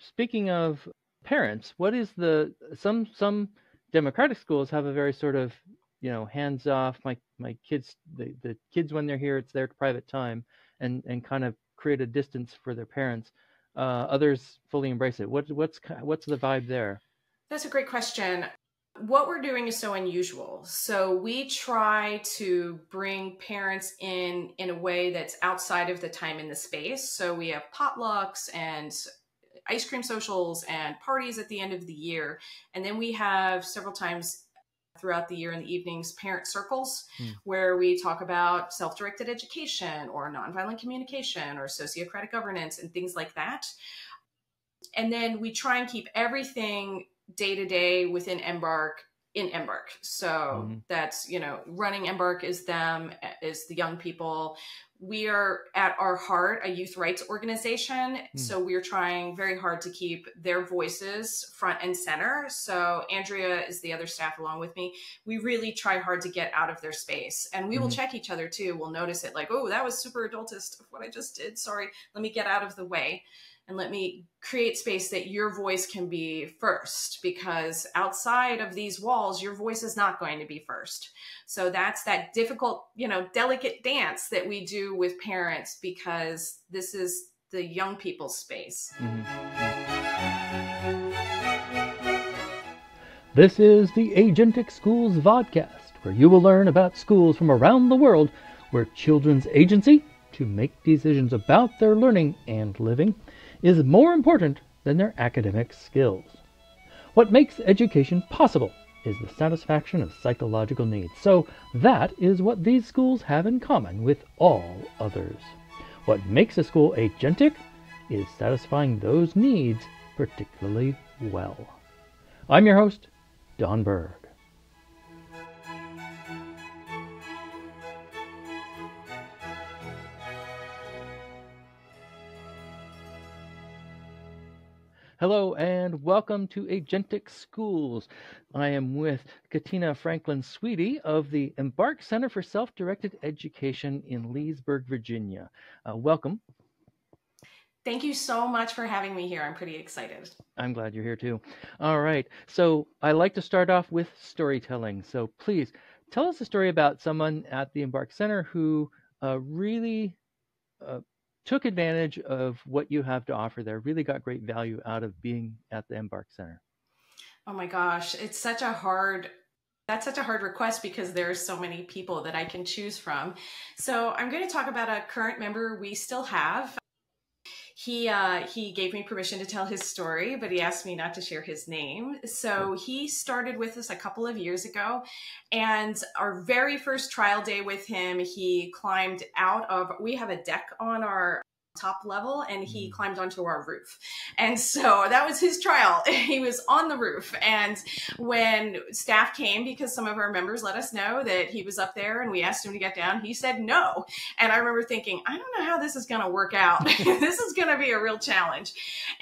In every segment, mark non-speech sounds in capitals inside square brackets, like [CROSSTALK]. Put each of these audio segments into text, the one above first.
speaking of parents, what is the some some democratic schools have a very sort of you know hands off my my kids the, the kids when they're here it's their private time and and kind of create a distance for their parents. Uh, others fully embrace it. What what's what's the vibe there? That's a great question. What we're doing is so unusual. So we try to bring parents in in a way that's outside of the time and the space. So we have potlucks and ice cream socials and parties at the end of the year. And then we have several times throughout the year in the evenings parent circles mm. where we talk about self-directed education or nonviolent communication or sociocratic governance and things like that. And then we try and keep everything day to day within Embark in Embark. So mm-hmm. that's, you know, running Embark is them, is the young people. We are at our heart a youth rights organization. Mm. So we're trying very hard to keep their voices front and center. So Andrea is the other staff along with me. We really try hard to get out of their space and we mm-hmm. will check each other too. We'll notice it like, oh, that was super adultist of what I just did. Sorry. Let me get out of the way and let me create space that your voice can be first because outside of these walls your voice is not going to be first so that's that difficult you know delicate dance that we do with parents because this is the young people's space mm-hmm. this is the agentic schools vodcast where you will learn about schools from around the world where children's agency to make decisions about their learning and living is more important than their academic skills. What makes education possible is the satisfaction of psychological needs. So that is what these schools have in common with all others. What makes a school agentic is satisfying those needs particularly well. I'm your host, Don Berg. Hello and welcome to Agentic Schools. I am with Catina Franklin Sweedy of the Embark Center for Self Directed Education in Leesburg, Virginia. Uh, welcome. Thank you so much for having me here. I'm pretty excited. I'm glad you're here too. All right. So I like to start off with storytelling. So please tell us a story about someone at the Embark Center who uh, really uh, took advantage of what you have to offer there, really got great value out of being at the Embark Center? Oh my gosh, it's such a hard that's such a hard request because there's so many people that I can choose from. So I'm going to talk about a current member we still have he uh, he gave me permission to tell his story, but he asked me not to share his name. So he started with us a couple of years ago, and our very first trial day with him, he climbed out of. We have a deck on our top level and he mm. climbed onto our roof. And so that was his trial. [LAUGHS] he was on the roof. And when staff came, because some of our members let us know that he was up there and we asked him to get down, he said no. And I remember thinking, I don't know how this is going to work out. [LAUGHS] this is going to be a real challenge.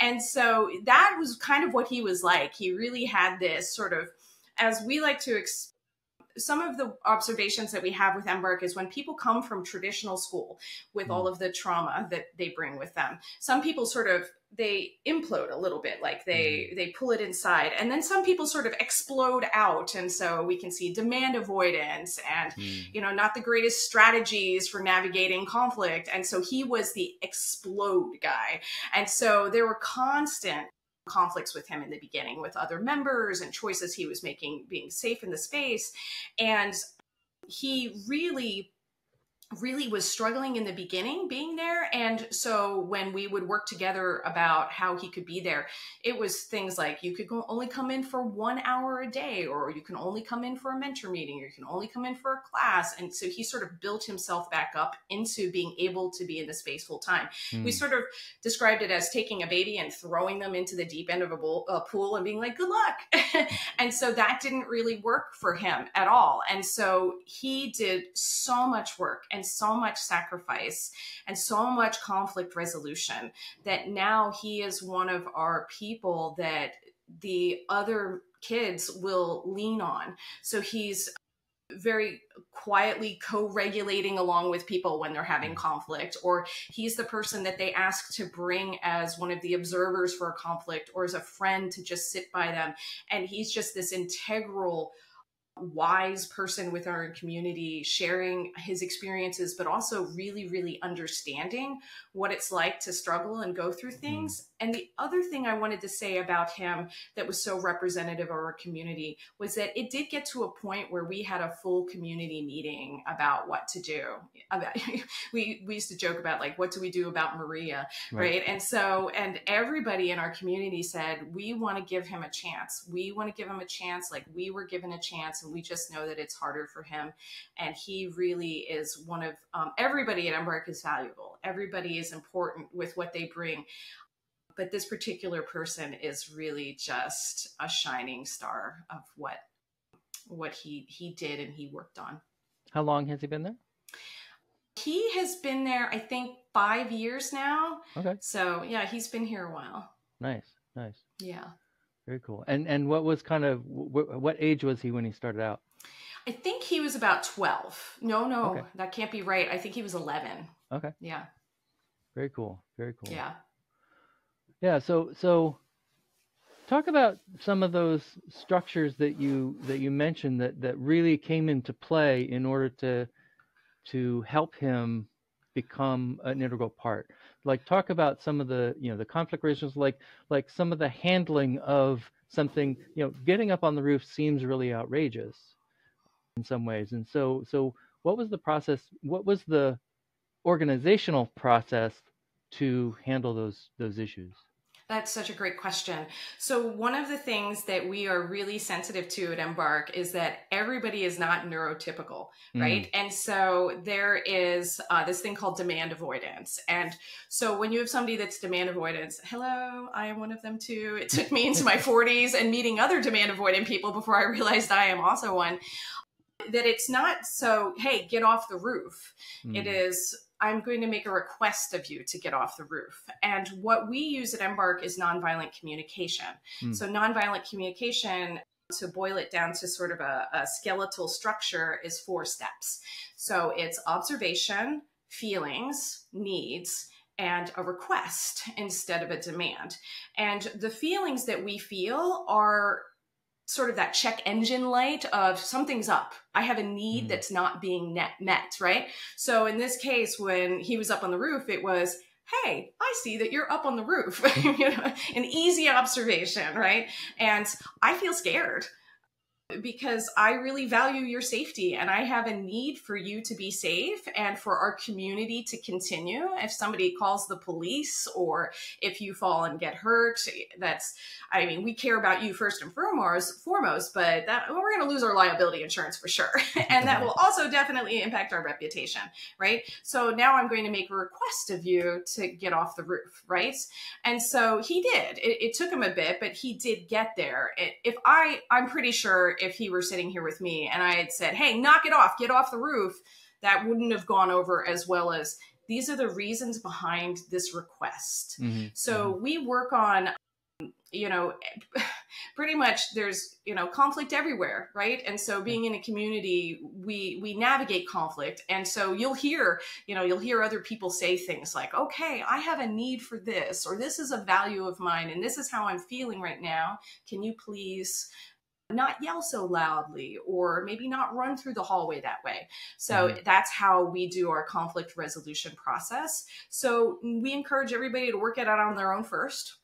And so that was kind of what he was like. He really had this sort of, as we like to explain some of the observations that we have with Embark is when people come from traditional school with all mm. of the trauma that they bring with them, some people sort of they implode a little bit like they mm. they pull it inside and then some people sort of explode out and so we can see demand avoidance and mm. you know not the greatest strategies for navigating conflict and so he was the explode guy and so there were constant conflicts with him in the beginning with other members and choices he was making being safe in the space. And he really really was struggling in the beginning being there. And so when we would work together about how he could be there it was things like you could only come in for one hour a day or you can only come in for a mentor meeting or you can only come in for a class. And so he sort of built himself back up into being able to be in the space full time. Mm. we sort of described it as taking a baby and throwing them into the deep end of a, bowl, a pool and being like good luck. [LAUGHS] And so that didn't really work for him at all. And so he did so much work and so much sacrifice and so much conflict resolution that now he is one of our people that the other kids will lean on. So he's very quietly co-regulating along with people when they're having mm. conflict or he's the person that they ask to bring as one of the observers for a conflict or as a friend to just sit by them and he's just this integral wise person with our community sharing his experiences but also really really understanding what it's like to struggle and go through mm-hmm. things mm. and the other thing i wanted to say about him that was so representative of our community was that it did get to a point where we had a full community meeting about what to do about [LAUGHS] we we used to joke about like what do we do about maria right, right? and so and everybody in our community said we want to give him a chance we want to give him a chance like we were given a chance we just know that it's harder for him. And he really is one of um, everybody at Embark is valuable. Everybody is important with what they bring. But this particular person is really just a shining star of what what he he did and he worked on. How long has he been there? He has been there, I think, five years now. Okay. So yeah, he's been here a while. Nice, nice. Yeah. Very cool. And and what was kind of what age was he when he started out? I think he was about 12. No, no, okay. that can't be right. I think he was 11. Okay. Yeah. Very cool. Very cool. Yeah. Yeah, so so talk about some of those structures that you that you mentioned that that really came into play in order to to help him become an integral part like talk about some of the you know the conflict resolutions like like some of the handling of something you know getting up on the roof seems really outrageous in some ways. And so so what was the process what was the organizational process to handle those those issues that's such a great question. So, one of the things that we are really sensitive to at Embark is that everybody is not neurotypical, mm. right? And so, there is uh, this thing called demand avoidance. And so, when you have somebody that's demand avoidance, hello, I am one of them too. It took me into my [LAUGHS] 40s and meeting other demand avoidant people before I realized I am also one. That it's not so, hey, get off the roof. Mm. It is, I'm going to make a request of you to get off the roof. And what we use at Embark is nonviolent communication. Mm. So, nonviolent communication, to boil it down to sort of a, a skeletal structure, is four steps. So, it's observation, feelings, needs, and a request instead of a demand. And the feelings that we feel are sort of that check engine light of something's up. I have a need mm. that's not being net, met, right? So in this case, when he was up on the roof, it was, hey, I see that you're up on the roof. [LAUGHS] you know, an easy observation, right? And I feel scared because I really value your safety and I have a need for you to be safe and for our community to continue. If somebody calls the police or if you fall and get hurt, that's, I mean, we care about you first and foremost, foremost but that we're going to lose our liability insurance for sure. [LAUGHS] and that will also definitely impact our reputation, right? So now I'm going to make a request of you to get off the roof, right? And so he did. It, it took him a bit, but he did get there. If I, I'm pretty sure if he were sitting here with me and I had said, hey, knock it off, get off the roof, that wouldn't have gone over as well as these are the reasons behind this request. Mm-hmm. So mm-hmm. we work on you know [LAUGHS] pretty much there's you know conflict everywhere right and so being in a community we we navigate conflict and so you'll hear you know you'll hear other people say things like okay i have a need for this or this is a value of mine and this is how i'm feeling right now can you please not yell so loudly or maybe not run through the hallway that way. So mm-hmm. that's how we do our conflict resolution process. So we encourage everybody to work it out on their own first.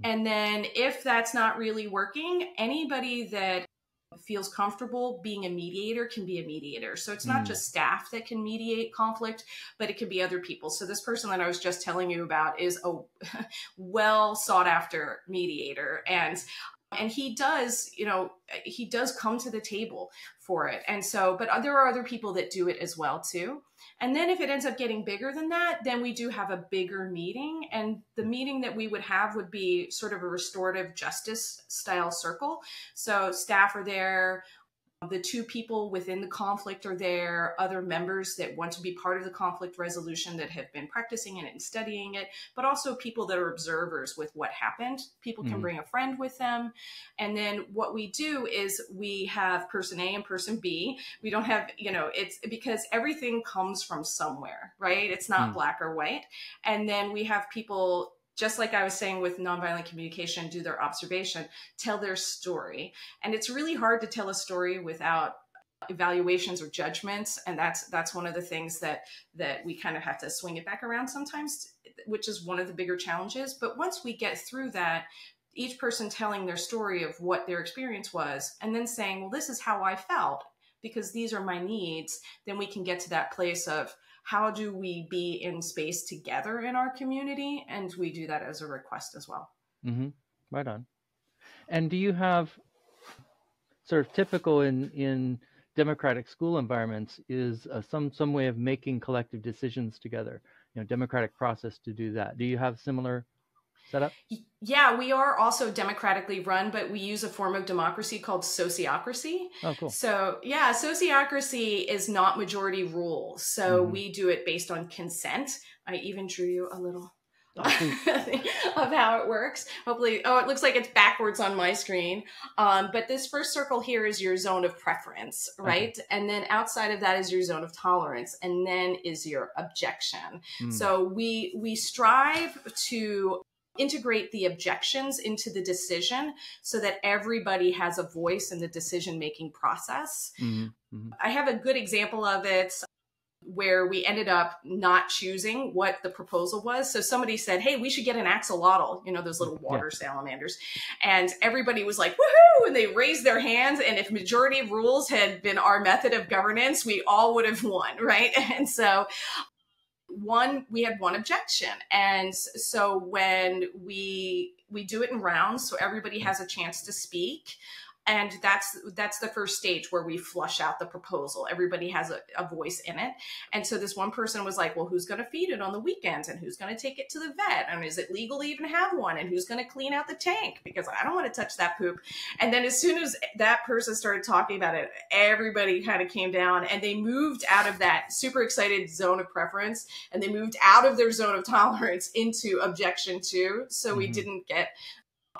Mm-hmm. And then if that's not really working, anybody that feels comfortable being a mediator can be a mediator. So it's not mm. just staff that can mediate conflict, but it can be other people. So this person that I was just telling you about is a [LAUGHS] well sought after mediator. And and he does you know he does come to the table for it. And so but there are other people that do it as well too. And then if it ends up getting bigger than that then we do have a bigger meeting. And the meeting that we would have would be sort of a restorative justice style circle. So staff are there the two people within the conflict are there, other members that want to be part of the conflict resolution that have been practicing it and studying it, but also people that are observers with what happened. People can mm. bring a friend with them. And then what we do is we have person A and person B. We don't have, you know, it's because everything comes from somewhere, right? It's not mm. black or white. And then we have people just like I was saying with nonviolent communication, do their observation, tell their story. And it's really hard to tell a story without evaluations or judgments and that's that's one of the things that that we kind of have to swing it back around sometimes which is one of the bigger challenges but once we get through that each person telling their story of what their experience was and then saying well this is how i felt because these are my needs then we can get to that place of how do we be in space together in our community? And we do that as a request as well. Mm-hmm. Right on. And do you have sort of typical in in democratic school environments is uh, some some way of making collective decisions together? You know, democratic process to do that. Do you have similar setup? Yeah, we are also democratically run, but we use a form of democracy called sociocracy. Oh, cool. So, yeah, sociocracy is not majority rule. So, mm-hmm. we do it based on consent. I even drew you a little [LAUGHS] of how it works. Hopefully, oh, it looks like it's backwards on my screen. Um, but this first circle here is your zone of preference, right? Okay. And then outside of that is your zone of tolerance, and then is your objection. Mm. So we we strive to integrate the objections into the decision so that everybody has a voice in the decision making process. Mm-hmm. Mm-hmm. I have a good example of it where we ended up not choosing what the proposal was. So somebody said, Hey, we should get an axolotl, you know, those little water yeah. salamanders. And everybody was like, woohoo! And they raised their hands. And if majority rules had been our method of governance, we all would have won, right? [LAUGHS] And so one we had one objection. And so when we we do it in rounds so everybody has a chance to speak and that's that's the first stage where we flush out the proposal. Everybody has a, a voice in it. And so this one person was like well who's going to feed it on the weekends? And who's going to take it to the vet? And is it legal to even have one? And who's going to clean out the tank? Because i don't want to touch that poop. And then as soon as that person started talking about it everybody kind of came down and they moved out of that super excited zone of preference and they moved out of their zone of tolerance into objection two. So mm-hmm. we didn't get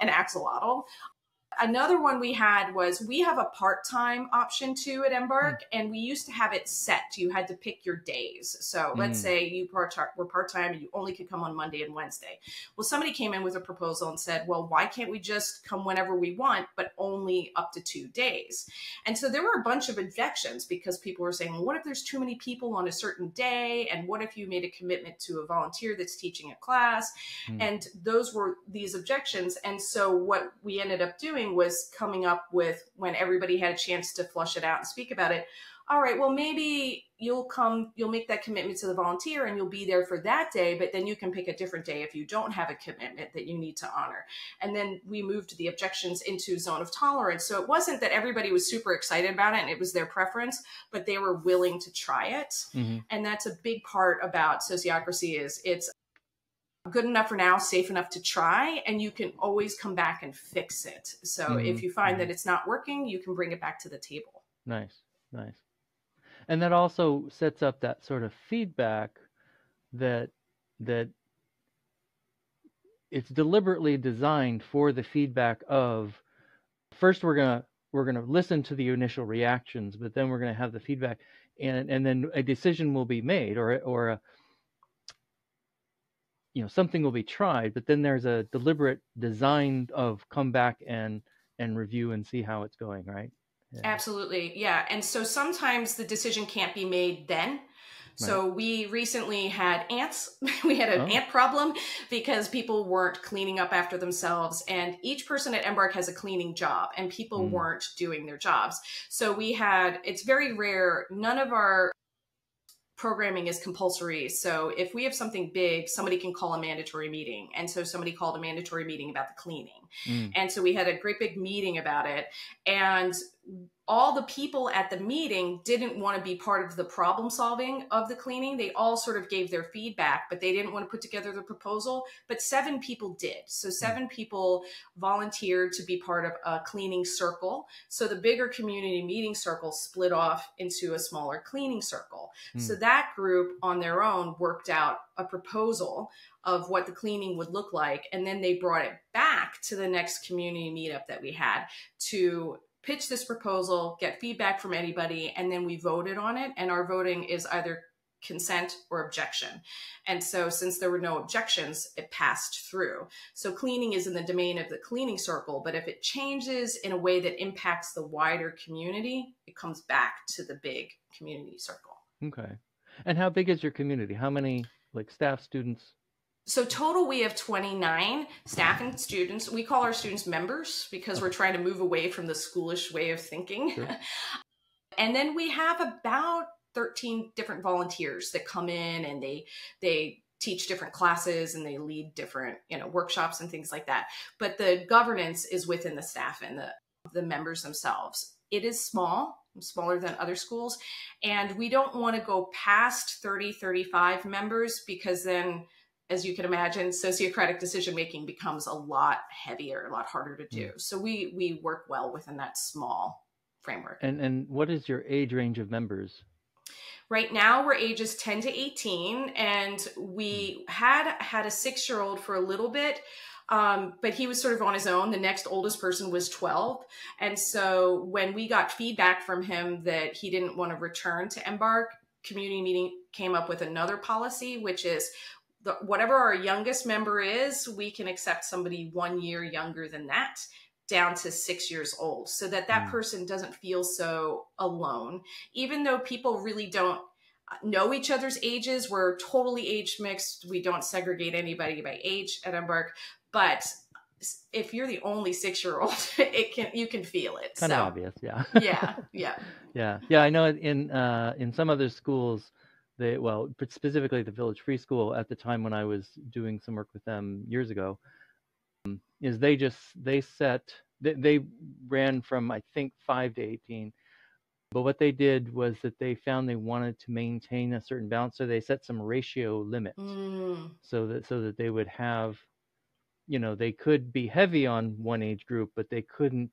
an axolotl another one we had was we have a part-time option too at Embark, mm. and we used to have it set. You had to pick your days. So let's mm. say you part were part-time and you only could come on Monday and Wednesday. Well, somebody came in with a proposal and said, well, why can't we just come whenever we want, but only up to two days? And so there were a bunch of objections because people were saying, well, what if there's too many people on a certain day? And what if you made a commitment to a volunteer that's teaching a class? Mm. And those were these objections. And so what we ended up doing doing was coming up with when everybody had a chance to flush it out and speak about it. All right, well, maybe you'll come, you'll make that commitment to the volunteer and you'll be there for that day, but then you can pick a different day if you don't have a commitment that you need to honor. And then we moved the objections into zone of tolerance. So it wasn't that everybody was super excited about it and it was their preference, but they were willing to try it. Mm-hmm. And that's a big part about sociocracy is it's good enough for now, safe enough to try, and you can always come back and fix it. So mm-hmm. if you find mm-hmm. that it's not working, you can bring it back to the table. Nice, nice. And that also sets up that sort of feedback that that it's deliberately designed for the feedback of first we're gonna we're gonna listen to the initial reactions, but then we're gonna have the feedback, and and then a decision will be made or or a you know something will be tried but then there's a deliberate design of come back and and review and see how it's going right yeah. absolutely yeah and so sometimes the decision can't be made then so right. we recently had ants. [LAUGHS] we had an oh. ant problem because people weren't cleaning up after themselves. And each person at Embark has a cleaning job, and people mm. weren't doing their jobs. So we had, it's very rare, none of our programming is compulsory. So if we have something big, somebody can call a mandatory meeting. And so somebody called a mandatory meeting about the cleaning. Mm. And so we had a great big meeting about it. And all the people at the meeting didn't want to be part of the problem solving of the cleaning. They all sort of gave their feedback, but they didn't want to put together the proposal. But seven people did. So, seven people volunteered to be part of a cleaning circle. So, the bigger community meeting circle split off into a smaller cleaning circle. Mm. So, that group on their own worked out a proposal of what the cleaning would look like. And then they brought it back to the next community meetup that we had to pitch this proposal, get feedback from anybody, and then we voted on it. And our voting is either consent or objection. And so, since there were no objections, it passed through. So, cleaning is in the domain of the cleaning circle, but if it changes in a way that impacts the wider community, it comes back to the big community circle. Okay. And how big is your community? How many like staff, students? So total, we have 29 staff and students. We call our students members because we're trying to move away from the schoolish way of thinking. Sure. [LAUGHS] and then we have about 13 different volunteers that come in and they they teach different classes and they lead different you know workshops and things like that but the governance is within the staff and the the members themselves it is small smaller than other schools and we don't want to go past 30 35 members because then as you can imagine, sociocratic decision making becomes a lot heavier, a lot harder to do. Mm. So we we work well within that small framework. And and what is your age range of members? Right now we're ages 10 to 18 and we mm. had had a 6-year-old for a little bit. Um, but he was sort of on his own. The next oldest person was 12. And so when we got feedback from him that he didn't want to return to Embark, community meeting came up with another policy, which is the, whatever our youngest member is, we can accept somebody one year younger than that down to six years old so that that mm. person doesn't feel so alone. Even though people really don't know each other's ages, we're totally age mixed. We don't segregate anybody by age at Embark. But if you're the only six year old, [LAUGHS] it can you can feel it. Kind so, of obvious, yeah. [LAUGHS] yeah, yeah. Yeah. Yeah. I know in uh in some other schools they well specifically the village free school at the time when i was doing some work with them years ago um, is they just they set they, they ran from i think 5 to 18 but what they did was that they found they wanted to maintain a certain balance so they set some ratio limit mm. so that so that they would have you know they could be heavy on one age group but they couldn't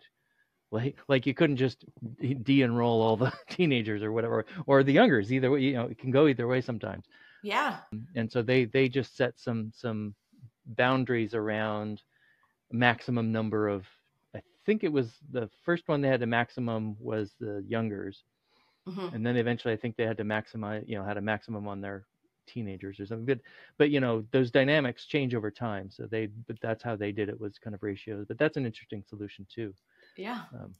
like like you couldn't just de-enroll all the [LAUGHS] teenagers or whatever or the youngers either way you know it can go either way sometimes. Yeah. And so they they just set some some boundaries around maximum number of i think it was the first one they had a maximum was the youngers. Mm-hmm. and then eventually i think they had to maximize you know had a maximum on their teenagers or something but but you know those dynamics change over time so they but that's how they did it was kind of ratios but that's an interesting solution too yeah. Um,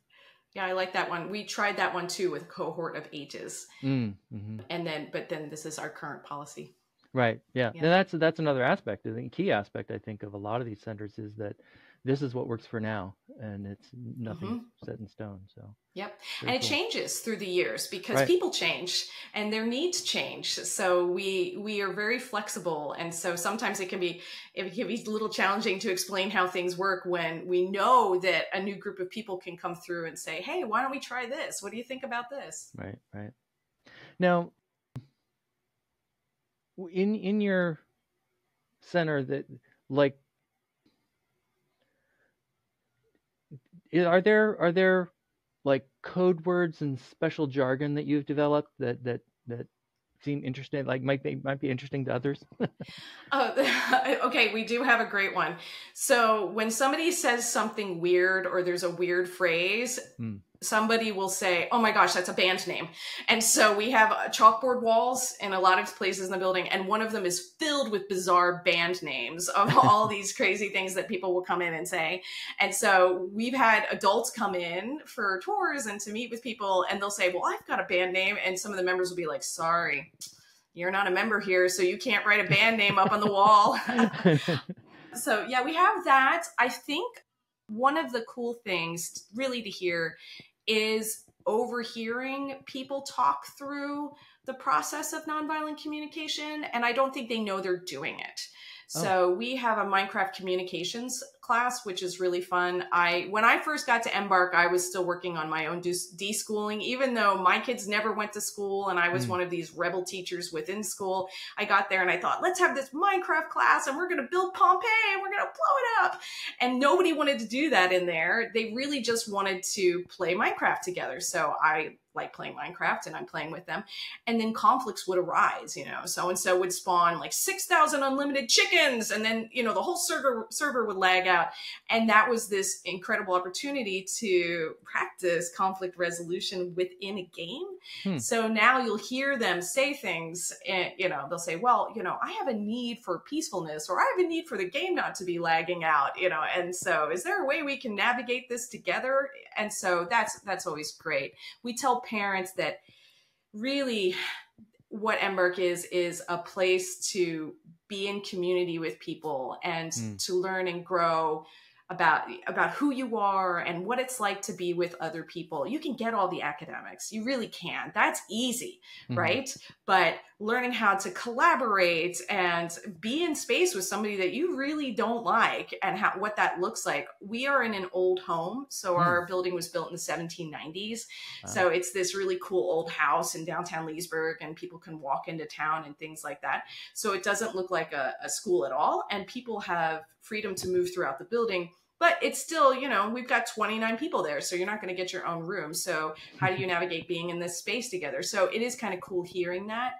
yeah, I like that one. We tried that one too with a cohort of ages. Mm, mm-hmm. And then, but then this is our current policy. Right. Yeah. yeah. And that's that's another aspect. The key aspect I think of a lot of these centers is that this is what works for now and it's nothing mm-hmm. set in stone so. Yep. And it changes through the years because right. people change and their needs change. So we we are very flexible and so sometimes it can be it can be a little challenging to explain how things work when we know that a new group of people can come through and say hey why don't we try this? What do you think about this? Right right. Now in in your center that like are there are there like code words and special jargon that you've developed that that that seem interesting like might be might be interesting to others? [LAUGHS] Oh [LAUGHS] okay we do have a great one. So when somebody says something weird or there's a weird phrase hmm somebody will say, "Oh my gosh, that's a band name," and so we have uh, chalkboard walls in a lot of places in the building, and one of them is filled with bizarre band names of [LAUGHS] all these crazy things that people will come in and say. And so we've had adults come in for tours and to meet with people, and they'll say, "Well, I've got a band name," and some of the members will be like, "Sorry." You're not a member here, so you can't write a band name up on the wall. [LAUGHS] [LAUGHS] so, yeah, we have that. I think one of the cool things really to hear is overhearing people talk through the process of nonviolent communication and i don't think they know they're doing it oh. so we have a minecraft communications class, which is really fun. I when I first got to Embark, I was still working on my own deschooling, even though my kids never went to school and I was mm. one of these rebel teachers within school. I got there and I thought, let's have this Minecraft class and we're going to build Pompeii and we're going to blow it up. And nobody wanted to do that in there. They really just wanted to play Minecraft together. So I like playing Minecraft and I'm playing with them. And then conflicts would arise, you know, so and so would spawn like 6,000 unlimited chickens. And then, you know, the whole server, server would lag out. And that was this incredible opportunity to practice conflict resolution within a game. Hmm. So now you'll hear them say things, and, you know, they'll say, well, you know, I have a need for peacefulness or I have a need for the game not to be lagging out, you know, and so is there a way we can navigate this together? And so that's, that's always great. We tell parents that really what Embark is is a place to be in community with people and mm. to learn and grow about about who you are and what it's like to be with other people. You can get all the academics. You really can. That's easy mm-hmm. right? But learning how to collaborate and be in space with somebody that you really don't like and how, what that looks like. We are in an old home. So mm. our building was built in the 1790s wow. so it's this really cool old house in downtown leesburg and people can walk into town and things like that. So it doesn't look like a, a school at all. And people have freedom to move throughout the building but it's still you know we've got 29 people there so you're not going to get your own room so how do you mm-hmm. navigate being in this space together so it is kind of cool hearing that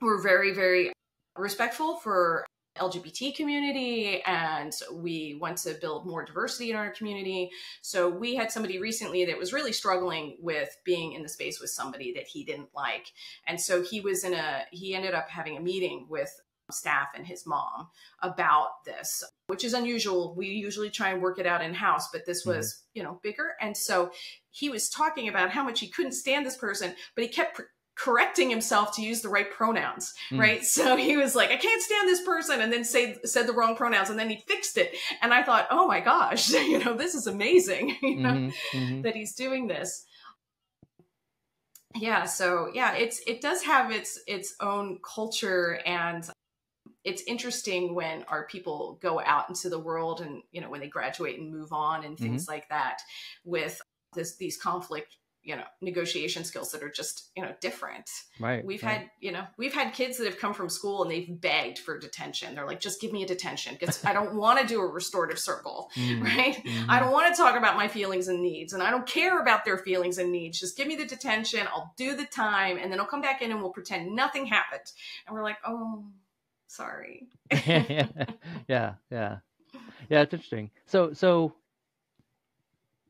we're very very respectful for LGBT community and we want to build more diversity in our community. So we had somebody recently that was really struggling with being in the space with somebody that he didn't like. And so he was in a he ended up having a meeting with staff and his mom about this, which is unusual. We usually try and work it out in house, but this was, mm-hmm. you know, bigger. And so he was talking about how much he couldn't stand this person, but he kept pr- correcting himself to use the right pronouns, mm. right? [LAUGHS] So he was like, I can't stand this person, and then say said the wrong pronouns, and then he fixed it. And I thought, oh my gosh, [LAUGHS] you know, this is amazing, [LAUGHS] you know, mm-hmm. Mm-hmm. that he's doing this yeah so yeah it's it does have its its own culture and it's interesting when our people go out into the world and you know when they graduate and move on and things mm-hmm. like that with this these conflict you know negotiation skills that are just you know different right we've right. had you know we've had kids that have come from school and they've begged for detention they're like just give me a detention because i don't want to do a restorative circle [LAUGHS] mm-hmm. right mm-hmm. i don't want to talk about my feelings and needs and i don't care about their feelings and needs just give me the detention i'll do the time and then i'll come back in and we'll pretend nothing happened and we're like oh Sorry. [LAUGHS] yeah, yeah, yeah. It's interesting. So, so,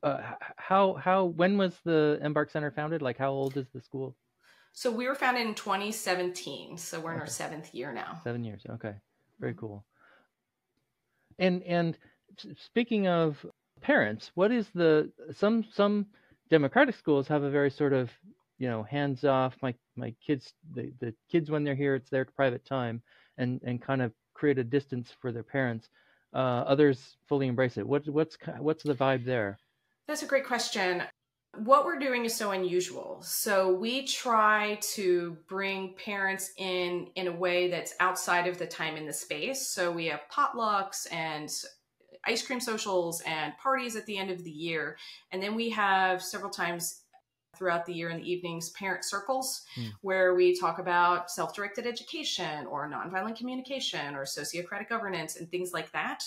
uh, how how when was the Embark Center founded? Like, how old is the school? So we were founded in 2017. So we're in our seventh year now. Seven years. Okay, very cool. And and speaking of parents, what is the some some democratic schools have a very sort of you know hands off. My my kids the the kids when they're here, it's their private time and and kind of create a distance for their parents. Uh, others fully embrace it. What, what's what's the vibe there? That's a great question. What we're doing is so unusual. So we try to bring parents in in a way that's outside of the time and the space. So we have potlucks and ice cream socials and parties at the end of the year. And then we have several times throughout the year in the evenings parent circles mm. where we talk about self-directed education or nonviolent communication or sociocratic governance and things like that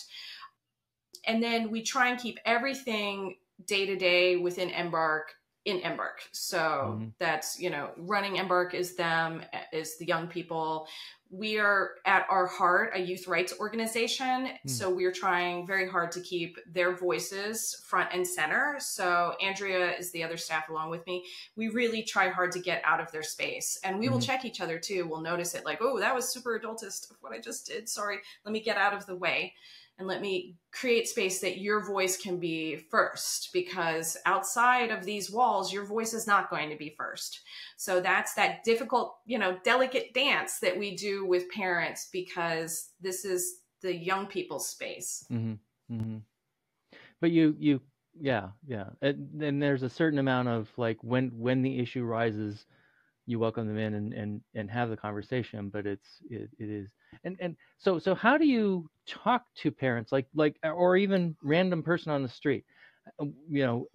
and then we try and keep everything day to day within embark in embark so mm-hmm. that's you know running embark is them is the young people we are at our heart a youth rights organization mm. so we're trying very hard to keep their voices front and center so andrea is the other staff along with me we really try hard to get out of their space and we mm. will mm-hmm. check each other too we'll notice it like oh that was super adultist of what i just did sorry let me get out of the way and let me create space that your voice can be first because outside of these walls your voice is not going to be first so that's that difficult you know delicate dance that we do with parents because this is the young people's space mm-hmm. Mm-hmm. but you you yeah yeah and, and there's a certain amount of like when when the issue rises you welcome them in and, and, and have the conversation, but it's it, it is and and so so how do you talk to parents like like or even random person on the street, uh, you know,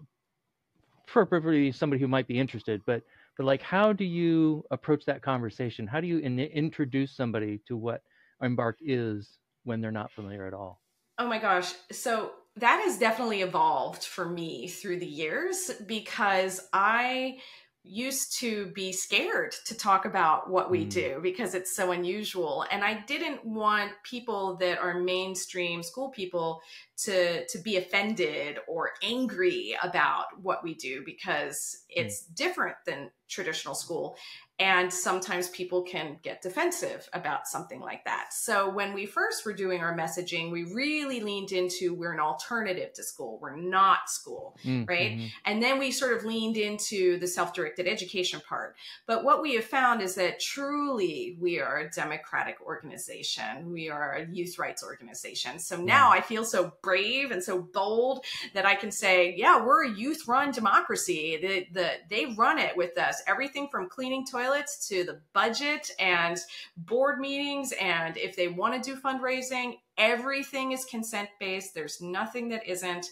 preferably somebody who might be interested, but but like how do you approach that conversation? How do you in, introduce somebody to what Embark is when they're not familiar at all? Oh my gosh. So that has definitely evolved for me through the years because I used to be scared to talk about what we mm. do because it's so unusual and i didn't want people that are mainstream school people to to be offended or angry about what we do because it's mm. different than traditional school and sometimes people can get defensive about something like that. So when we first were doing our messaging, we really leaned into we're an alternative to school. We're not school, mm-hmm. right? And then we sort of leaned into the self-directed education part. But what we have found is that truly we are a democratic organization. We are a youth rights organization. So now I feel so brave and so bold that I can say, yeah, we're a youth run democracy. The, the, they run it with us. Everything from cleaning toilets to the budget and board meetings. And if they want to do fundraising, everything is consent based. There's nothing that isn't.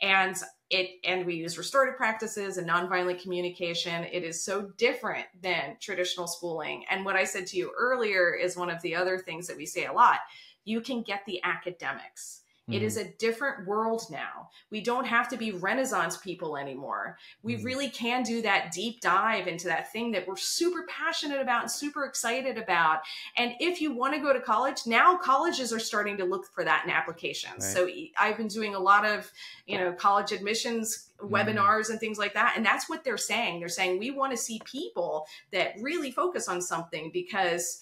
And it and we use restorative practices and nonviolent communication. It is so different than traditional schooling. And what I said to you earlier is one of the other things that we say a lot. You can get the academics it is mm-hmm. a different world now. We don't have to be Renaissance people anymore. We mm really can do that deep dive into that thing that we're super passionate about and super excited about. And if you want to go to college, now colleges are starting to look for that in applications. Right. So I've been doing a lot of, you know, college admissions mm webinars and things like that. And that's what they're saying. They're saying we want to see people that really focus on something because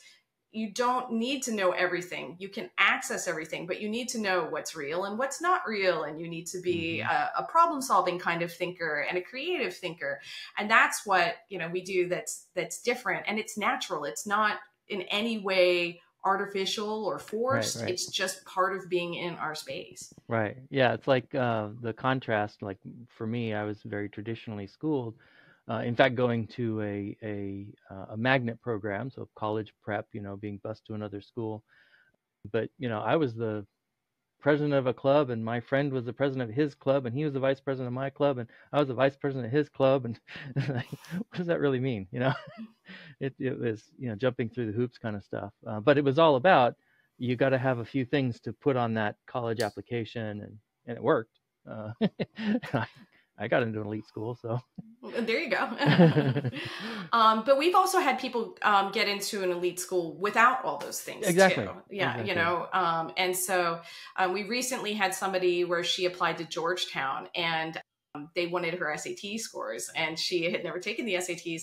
you don't need to know everything. You can access everything, but you need to know what's real and what's not real. And you need to be mm-hmm. a, a problem solving kind of thinker and a creative thinker. And that's what, you know, we do that's, that's different and it's natural. It's not in any way artificial or forced. Right, right. It's just part of being in our space. Right. Yeah. It's like uh, the contrast. Like for me, I was very traditionally schooled uh, in fact, going to a, a, uh, a magnet program, so college prep, you know, being bused to another school. But, you know, I was the president of a club and my friend was the president of his club and he was the vice president of my club and I was the vice president of his club. And [LAUGHS] what does that really mean? You know, [LAUGHS] it, it was, you know, jumping through the hoops kind of stuff. Uh, but it was all about, you got to have a few things to put on that college application and, and it worked. Uh, [LAUGHS] I got into an elite school, so there you go. [LAUGHS] [LAUGHS] um, but we've also had people um, get into an elite school without all those things. Exactly. Too. Yeah, exactly. you know. Um, and so um, we recently had somebody where she applied to Georgetown and um, they wanted her SAT scores and she had never taken the SATs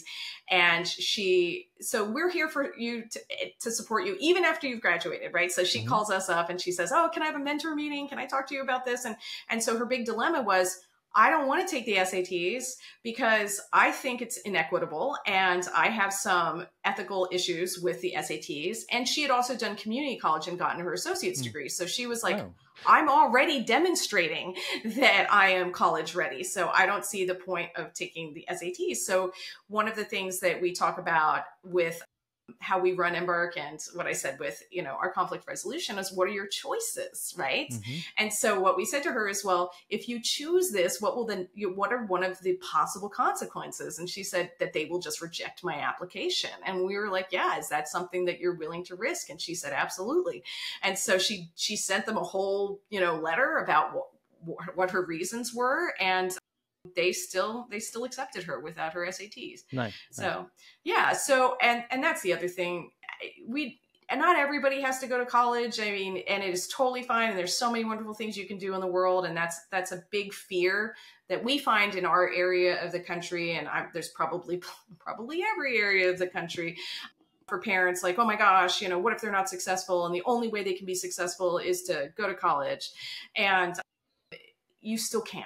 and she so we're here for you to, to support you even after you've graduated right so she mm-hmm. calls us up and she says oh can I have a mentor meeting can I talk to you about this and and so her big dilemma was I don't want to take the SATs because I think it's inequitable and I have some ethical issues with the SATs. And she had also done community college and gotten her associate's mm. degree. So she was like, oh. I'm already demonstrating that I am college ready. So I don't see the point of taking the SATs. So one of the things that we talk about with how we run Embark and what I said with, you know, our conflict resolution is what are your choices, right? Mm-hmm. And so what we said to her is, well, if you choose this, what will then, what are one of the possible consequences? And she said that they will just reject my application. And we were like, yeah, is that something that you're willing to risk? And she said, absolutely. And so she, she sent them a whole, you know, letter about what, what her reasons were. And they still they still accepted her without her SATs. Nice. So nice. yeah. So and and that's the other thing. We and not everybody has to go to college. I mean, and it is totally fine. And there's so many wonderful things you can do in the world, and that's that's a big fear that we find in our area of the country. And I, there's probably [LAUGHS] probably every area of the country for parents like oh my gosh you know what if they're not successful and the only way they can be successful is to go to college and you still can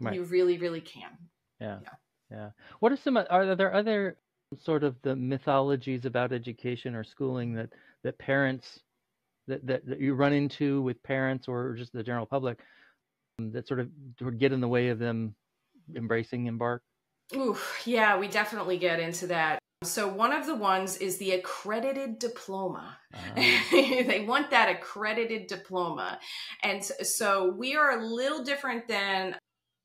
Right. You really, really can. Yeah. yeah. Yeah. What are some are there other sort of the mythologies about education or schooling that that parents that that, that you run into with parents or just the general public um, that sort of get in the way of them embracing embark? Ooh, yeah, we definitely get into that So one of the ones is the accredited diploma. Uh-huh. [LAUGHS] they want that accredited diploma. And so we are a little different than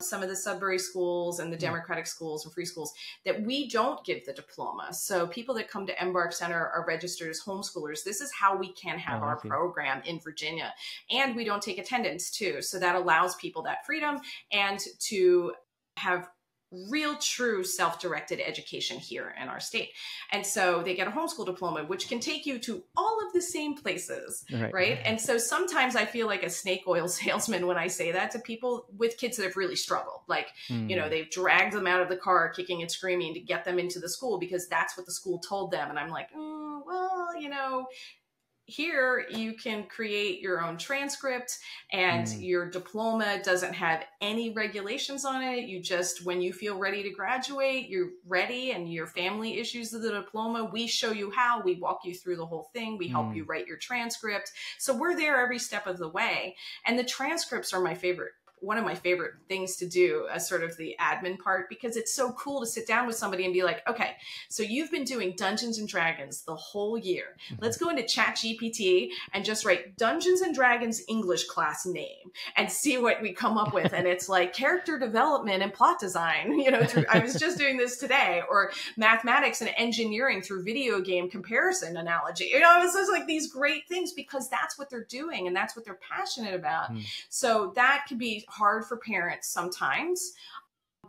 some of the Sudbury schools and the mm. Democratic schools and free schools that we don't give the diploma. So people that come to Embark Center are registered as homeschoolers. This is how we can have oh, our program in Virginia. And we don't take attendance too. So that allows people that freedom and to have real true self-directed education here in our state and so they get a homeschool diploma which can take you to all of the same places right, right? and so sometimes i feel like a snake oil [LAUGHS] salesman when i say that to people with kids that have really struggled like mm. you know hmm. they've dragged them out of the car kicking and screaming to get them into the school because that's what the school told them and i'm like mm, well you know here you can create your own transcript and mm. your diploma doesn't have any regulations on it. You just when you feel ready to graduate you're ready and your family issues the diploma. We show you how. We walk you through the whole thing. We help mm. you write your transcript. So we're there every step of the way. And the transcripts are my favorite one of my favorite things to do as sort of the admin part because it's so cool to sit down with somebody and be like, okay, so you've been doing Dungeons and Dragons the whole year. Mm-hmm. Let's go into Chat GPT and just write Dungeons and Dragons English class name and see what we come up with. and it's like character development and plot design. You know, through, I was just doing this today, or mathematics and engineering through video game comparison analogy. You know, it's just like these great things because that's what they're doing and that's what they're passionate about. Mm. So that could be hard for parents sometimes.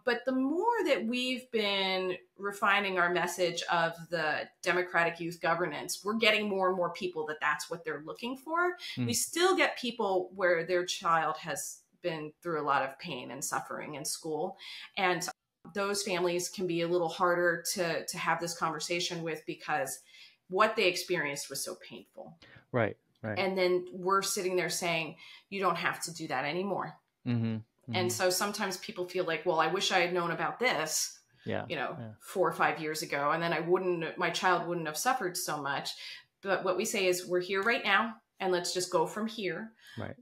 But the more that we've been refining our message of the democratic youth governance, we're getting more and more people that that's what they're looking for. Mm. We still get people where their child has been through a lot of pain and suffering in school. And those families can be a little harder to, to have this conversation with because what they experienced was so painful. Right. Right. And then we're sitting there saying, you don't have to do that anymore. Mm-hmm, mm-hmm. And so sometimes people feel like, well, I wish I had known about this, yeah, you know, yeah. four or five years ago, and then I wouldn't, my child wouldn't have suffered so much. But what we say is, we're here right now, and let's just go from here. Right.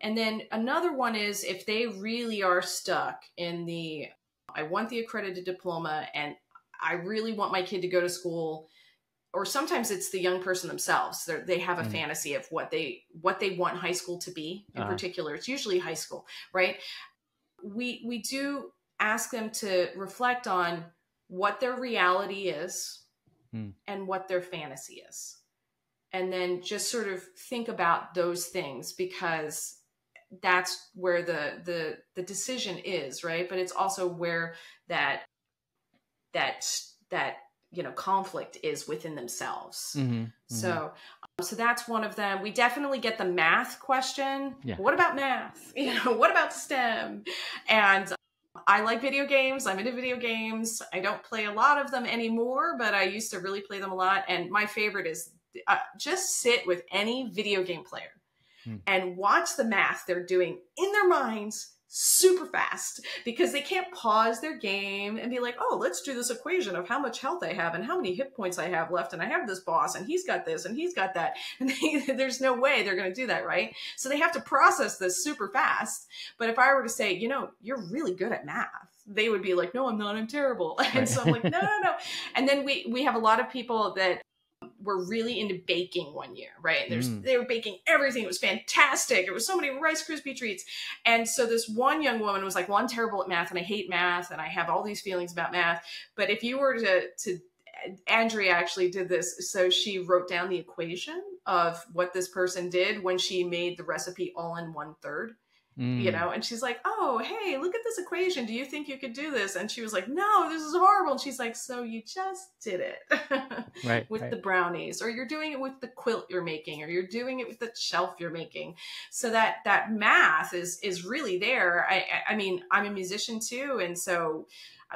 And then another one is if they really are stuck in the, I want the accredited diploma, and I really want my kid to go to school or sometimes it's the young person themselves They're, they have a mm. fantasy of what they what they want high school to be in uh-huh. particular it's usually high school right we we do ask them to reflect on what their reality is mm. and what their fantasy is and then just sort of think about those things because that's where the the the decision is right but it's also where that that that you know conflict is within themselves mm-hmm, mm-hmm. so um, so that's one of them we definitely get the math question yeah. what about math [LAUGHS] you know what about stem and I like video games. I'm into video games. I don't play a lot of them anymore, but I used to really play them a lot. And my favorite is uh, just sit with any video game player hmm. and watch the math they're doing in their minds super fast because they can't pause their game and be like, oh, let's do this equation of how much health I have and how many hit points I have left. And I have this boss and he's got this and he's got that. [LAUGHS] And they, there's no way they're going to do that, right? So they have to process this super fast. But if I were to say, you know, you're really good at math, they would be like, no, I'm not, I'm terrible. [LAUGHS] And so I'm like, no, no, no. And then we, we have a lot of people that were really into baking one year, right? There's mm. they were baking everything. It was fantastic. It was so many Rice Krispie treats. And so this one young woman was like, "Well, I'm terrible at math and I hate math and I have all these feelings about math. But if you were to to Andrea actually did this. So she wrote down the equation of what this person did when she made the recipe all in one third mm. you know? And she's like oh hey look at this equation. Do you think you could do this? And she was like no this is horrible. And she's like so you just did it [LAUGHS] right with right. the brownies or you're doing it with the quilt you're making or you're doing it with the shelf you're making. So that that math is is really there. I i mean i'm a musician too and so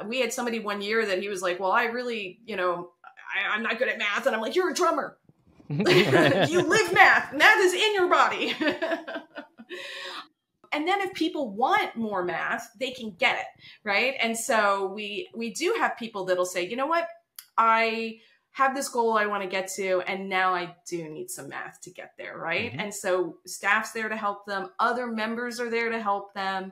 we had somebody one year that he was like well i really you know I, i'm not good at math. And i'm like you're a drummer. [LAUGHS] [LAUGHS] You live math. Math is in your body and then if people want more math they can get it right and so we we do have people that'll say you know what i have this goal i want to get to and now i do need some math to get there right mm-hmm. and so staff's there to help them other members are there to help them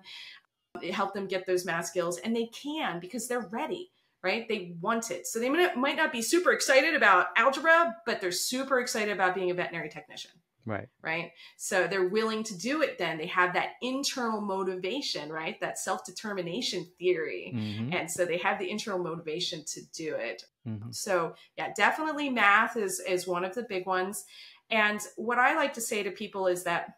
help them get those math skills and they can because they're ready right? They want it. So they might not be super excited about algebra, but they're super excited about being a veterinary technician. Right. Right. So they're willing to do it then. They have that internal motivation, right? That self determination theory. Mm-hmm. And so they have the internal motivation to do it. Mm-hmm. So, yeah, definitely math is, is one of the big ones. And what I like to say to people is that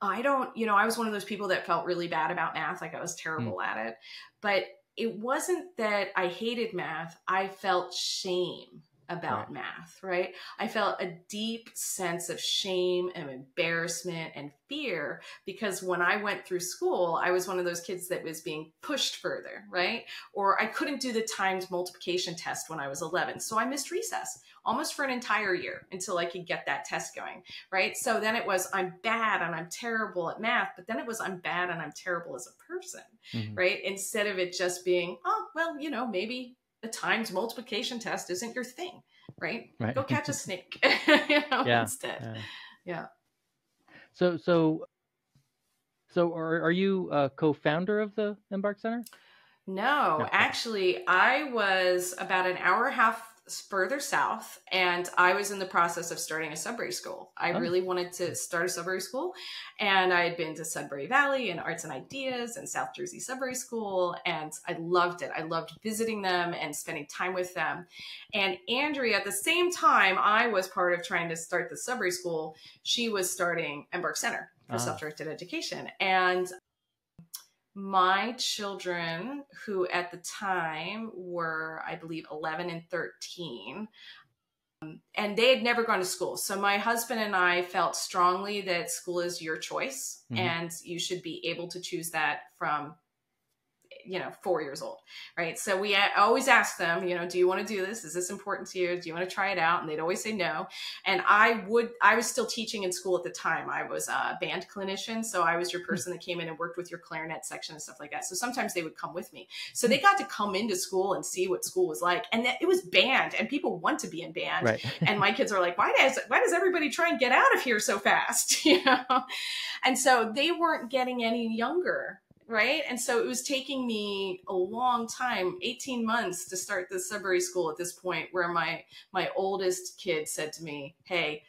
I don't, you know, I was one of those people that felt really bad about math, like I was terrible mm. at it. But it wasn't that I hated math, I felt shame about right. math, right? I felt a deep sense of shame and embarrassment and fear because when I went through school, I was one of those kids that was being pushed further, right? Or I couldn't do the timed multiplication test when I was 11. So I missed recess almost for an entire year until I could get that test going, right? So then it was, I'm bad and I'm terrible at math, but then it was, I'm bad and I'm terrible as a person, mm-hmm. right? Instead of it just being, oh, well, you know, maybe the times multiplication test isn't your thing, right? right. Go catch a [LAUGHS] snake, [LAUGHS] you know, yeah. instead. Yeah. yeah. So, so, so are, are you a co-founder of the Embark Center? No, no, actually, I was about an hour and a half further south and I was in the process of starting a Sudbury school. I oh. really wanted to start a Sudbury school and I had been to Sudbury Valley and Arts and Ideas and South Jersey Sudbury School and I loved it. I loved visiting them and spending time with them. And Andrea, at the same time I was part of trying to start the Sudbury school, she was starting Embark Center for uh-huh. self-directed education. And my children, who at the time were, I believe, 11 and 13, um, and they had never gone to school. So my husband and I felt strongly that school is your choice mm-hmm. and you should be able to choose that from you know, four years old, right? So we always ask them, you know, do you want to do this? Is this important to you? Do you want to try it out? And they'd always say no. And I would, I was still teaching in school at the time. I was a band clinician. So I was your hmm. person that came in and worked with your clarinet section and stuff like that. So sometimes they would come with me. So they got to come into school and see what school was like. And it was band and people want to be in band. Right. and my kids are like, why does, why does everybody try and get out of here so fast? [LAUGHS] You know? And so they weren't getting any younger right? And so it was taking me a long time, 18 months to start the Sudbury school at this point where my my oldest kid said to me, Hey,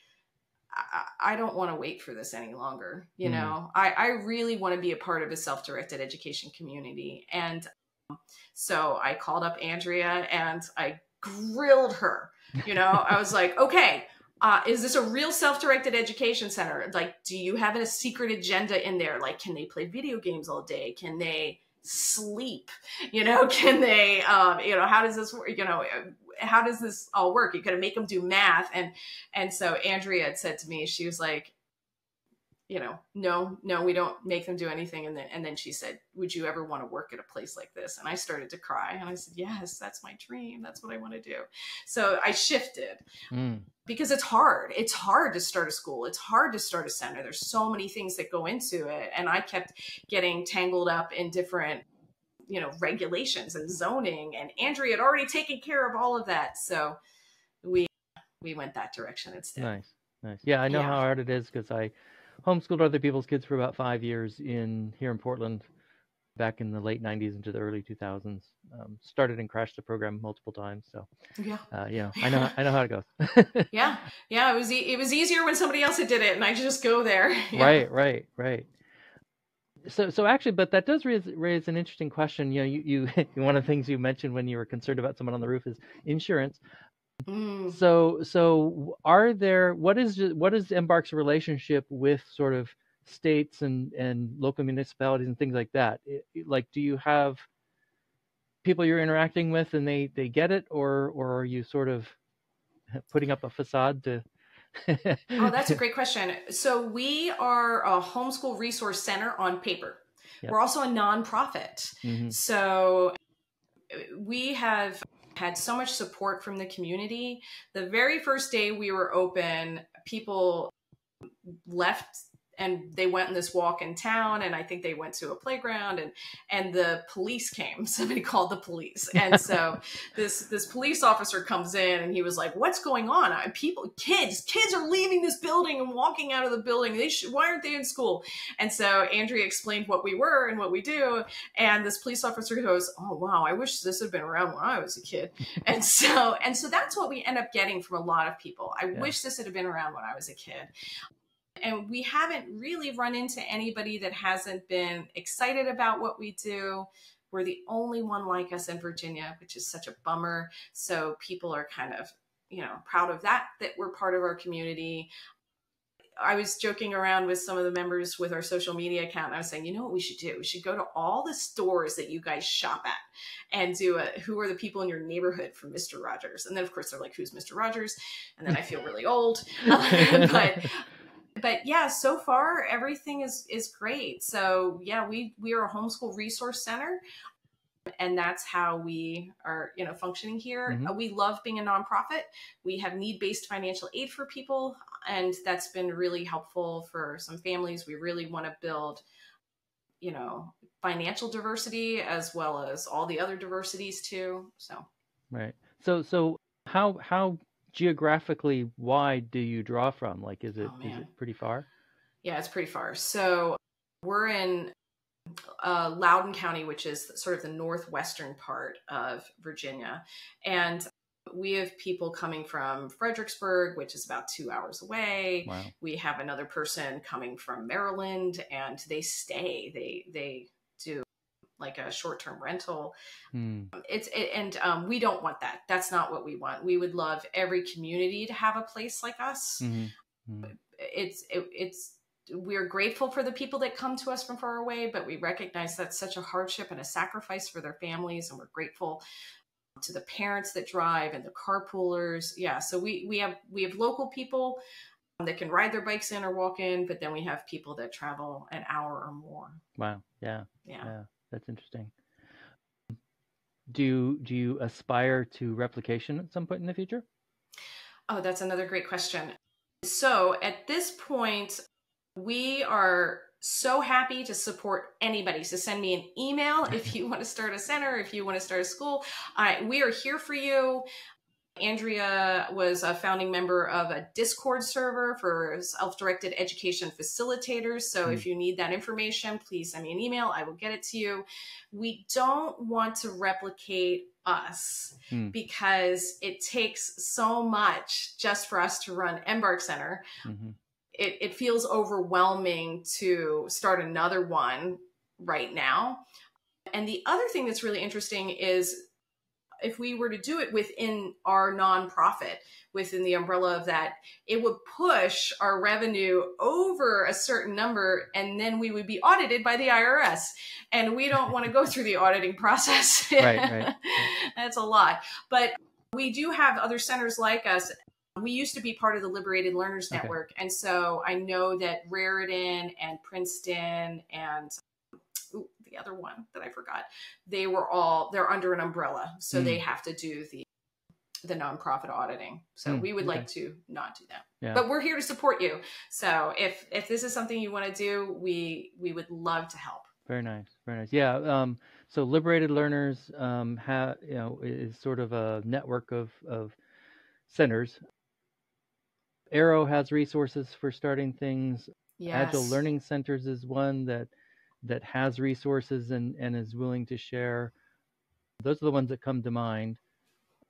I, I don't want to wait for this any longer. You mm. know, I, I really want to be a part of a self-directed education community. And so I called up Andrea and I grilled her. You know, I was like, okay, uh, is this a real self-directed education center? Like do you have a secret agenda in there? Like can they play video games all day? Can they sleep? You know [LAUGHS] can they um, you know how does this work you know how does this all work? You gotta make them do math. And and so andrea had said to me she was like you know, no, no, we don't make them do anything. And then, and then she said, would you ever want to work at a place like this? And I started to cry and I said, yes, that's my dream. That's what I want to do. So I shifted mm. because it's hard. It's hard to start a school. It's hard to start a center. There's so many things that go into it. And I kept getting tangled up in different, you know, regulations and zoning and Andrea had already taken care of all of that. So we, we went that direction instead. Nice. Nice. Yeah. I know yeah. how hard it is because I, homeschooled other people's kids for about five years in here in Portland, back in the late '90s into the early 2000s. Um, started and crashed the program multiple times, so yeah, uh, you know, I know I know how it goes. [LAUGHS] yeah, yeah, it was e- it was easier when somebody else had did it, and I just go there. [LAUGHS] yeah. Right, right, right. So, so actually, but that does raise raise an interesting question. You know, you, you [LAUGHS] one of the things you mentioned when you were concerned about someone on the roof is insurance. Mm. So so are there what is what is Embark's relationship with sort of states and and local municipalities and things like that? It, like do you have people you're interacting with and they they get it or or are you sort of putting up a facade to oh, [LAUGHS] that's a great question. So we are a homeschool resource center on paper. Yep. We're also a nonprofit. Mm-hmm. So we have had so much support from the community. The very first day we were open, people left and they went in this walk in town and i think they went to a playground and and the police came. [LAUGHS] Somebody called the police. And so [LAUGHS] this this police officer comes in and he was like what's going on? I, people kids kids are leaving this building and walking out of the building. They should, why aren't they in school? And so andrea explained what we were and what we do and this police officer goes oh wow i wish this had been around when i was a kid. [LAUGHS] And so and so that's what we end up getting from a lot of people. I yeah. wish this had been around when i was a kid and we haven't really run into anybody that hasn't been excited about what we do. We're the only one like us in Virginia, which is such a bummer. So people are kind of, you know, proud of that, that we're part of our community. I was joking around with some of the members with our social media account. And I was saying, you know what we should do? We should go to all the stores that you guys shop at and do a who are the people in your neighborhood from Mr. Rogers? And then of course they're like, who's Mr. Rogers? And then I feel really old. [LAUGHS] [LAUGHS] but but yeah, so far everything is is great. So yeah, we we are a homeschool resource center and that's how we are you know functioning here. Mm-hmm. we love being a nonprofit. We have need-based financial aid for people and that's been really helpful for some families. We really want to build you know financial diversity as well as all the other diversities too so. Right. So so how how geographically wide do you draw from? Like, is it oh, is it pretty far? Yeah, it's pretty far. So we're in uh, Loudoun County, which is sort of the northwestern part of Virginia, and we have people coming from Fredericksburg, which is about two hours away. Wow. We have another person coming from Maryland, and they stay. They they like a short-term rental. Mm. It's it, and um, we don't want that. That's not what we want. We would love every community to have a place like us. Mm-hmm. Mm-hmm. It's it, it's we're grateful for the people that come to us from far away, but we recognize that's such a hardship and a sacrifice for their families, and we're grateful to the parents that drive and the carpoolers. Yeah, so we we have we have local people that can ride their bikes in or walk in, but then we have people that travel an hour or more. Wow. Yeah. Yeah. yeah. That's interesting. Do do you aspire to replication at some point in the future? Oh, that's another great question. So at this point, we are so happy to support anybody. So send me an email if you [LAUGHS] want to start a center, if you want to start a school. I, we are here for you. Andrea was a founding member of a Discord server for self directed education facilitators. So mm. if you need that information, please send me an email. I will get it to you. We don't want to replicate us mm. because it takes so much just for us to run Embark Center. Mm-hmm. It, it feels overwhelming to start another one right now. And the other thing that's really interesting is if we were to do it within our nonprofit, within the umbrella of that, it would push our revenue over a certain number and then we would be audited by the IRS. And we don't want to go through the auditing process. [LAUGHS] right, right. [LAUGHS] That's a lot. But we do have other centers like us we used to be part of the Liberated Learners Network. Okay. And so I know that Raritan and Princeton and the other one that I forgot. They were all they're under an umbrella, so mm. they have to do the the nonprofit auditing. So mm, we would okay. like to not do that. Yeah. But we're here to support you. So if if this is something you want to do, we we would love to help. Very nice. Very nice. Yeah. Um, so Liberated Learners um, have you know is sort of a network of of centers. AERO has resources for starting things. Yes. Agile Learning Centers is one that that has resources and, and is willing to share. Those are the ones that come to mind.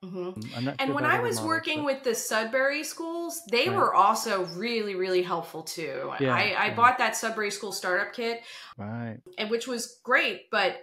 Mm-hmm. and when I was models, working but... with the Sudbury schools, they right. were also really, really helpful too. Yeah, I, I yeah. bought that Sudbury School Startup Kit, right, and which was great. But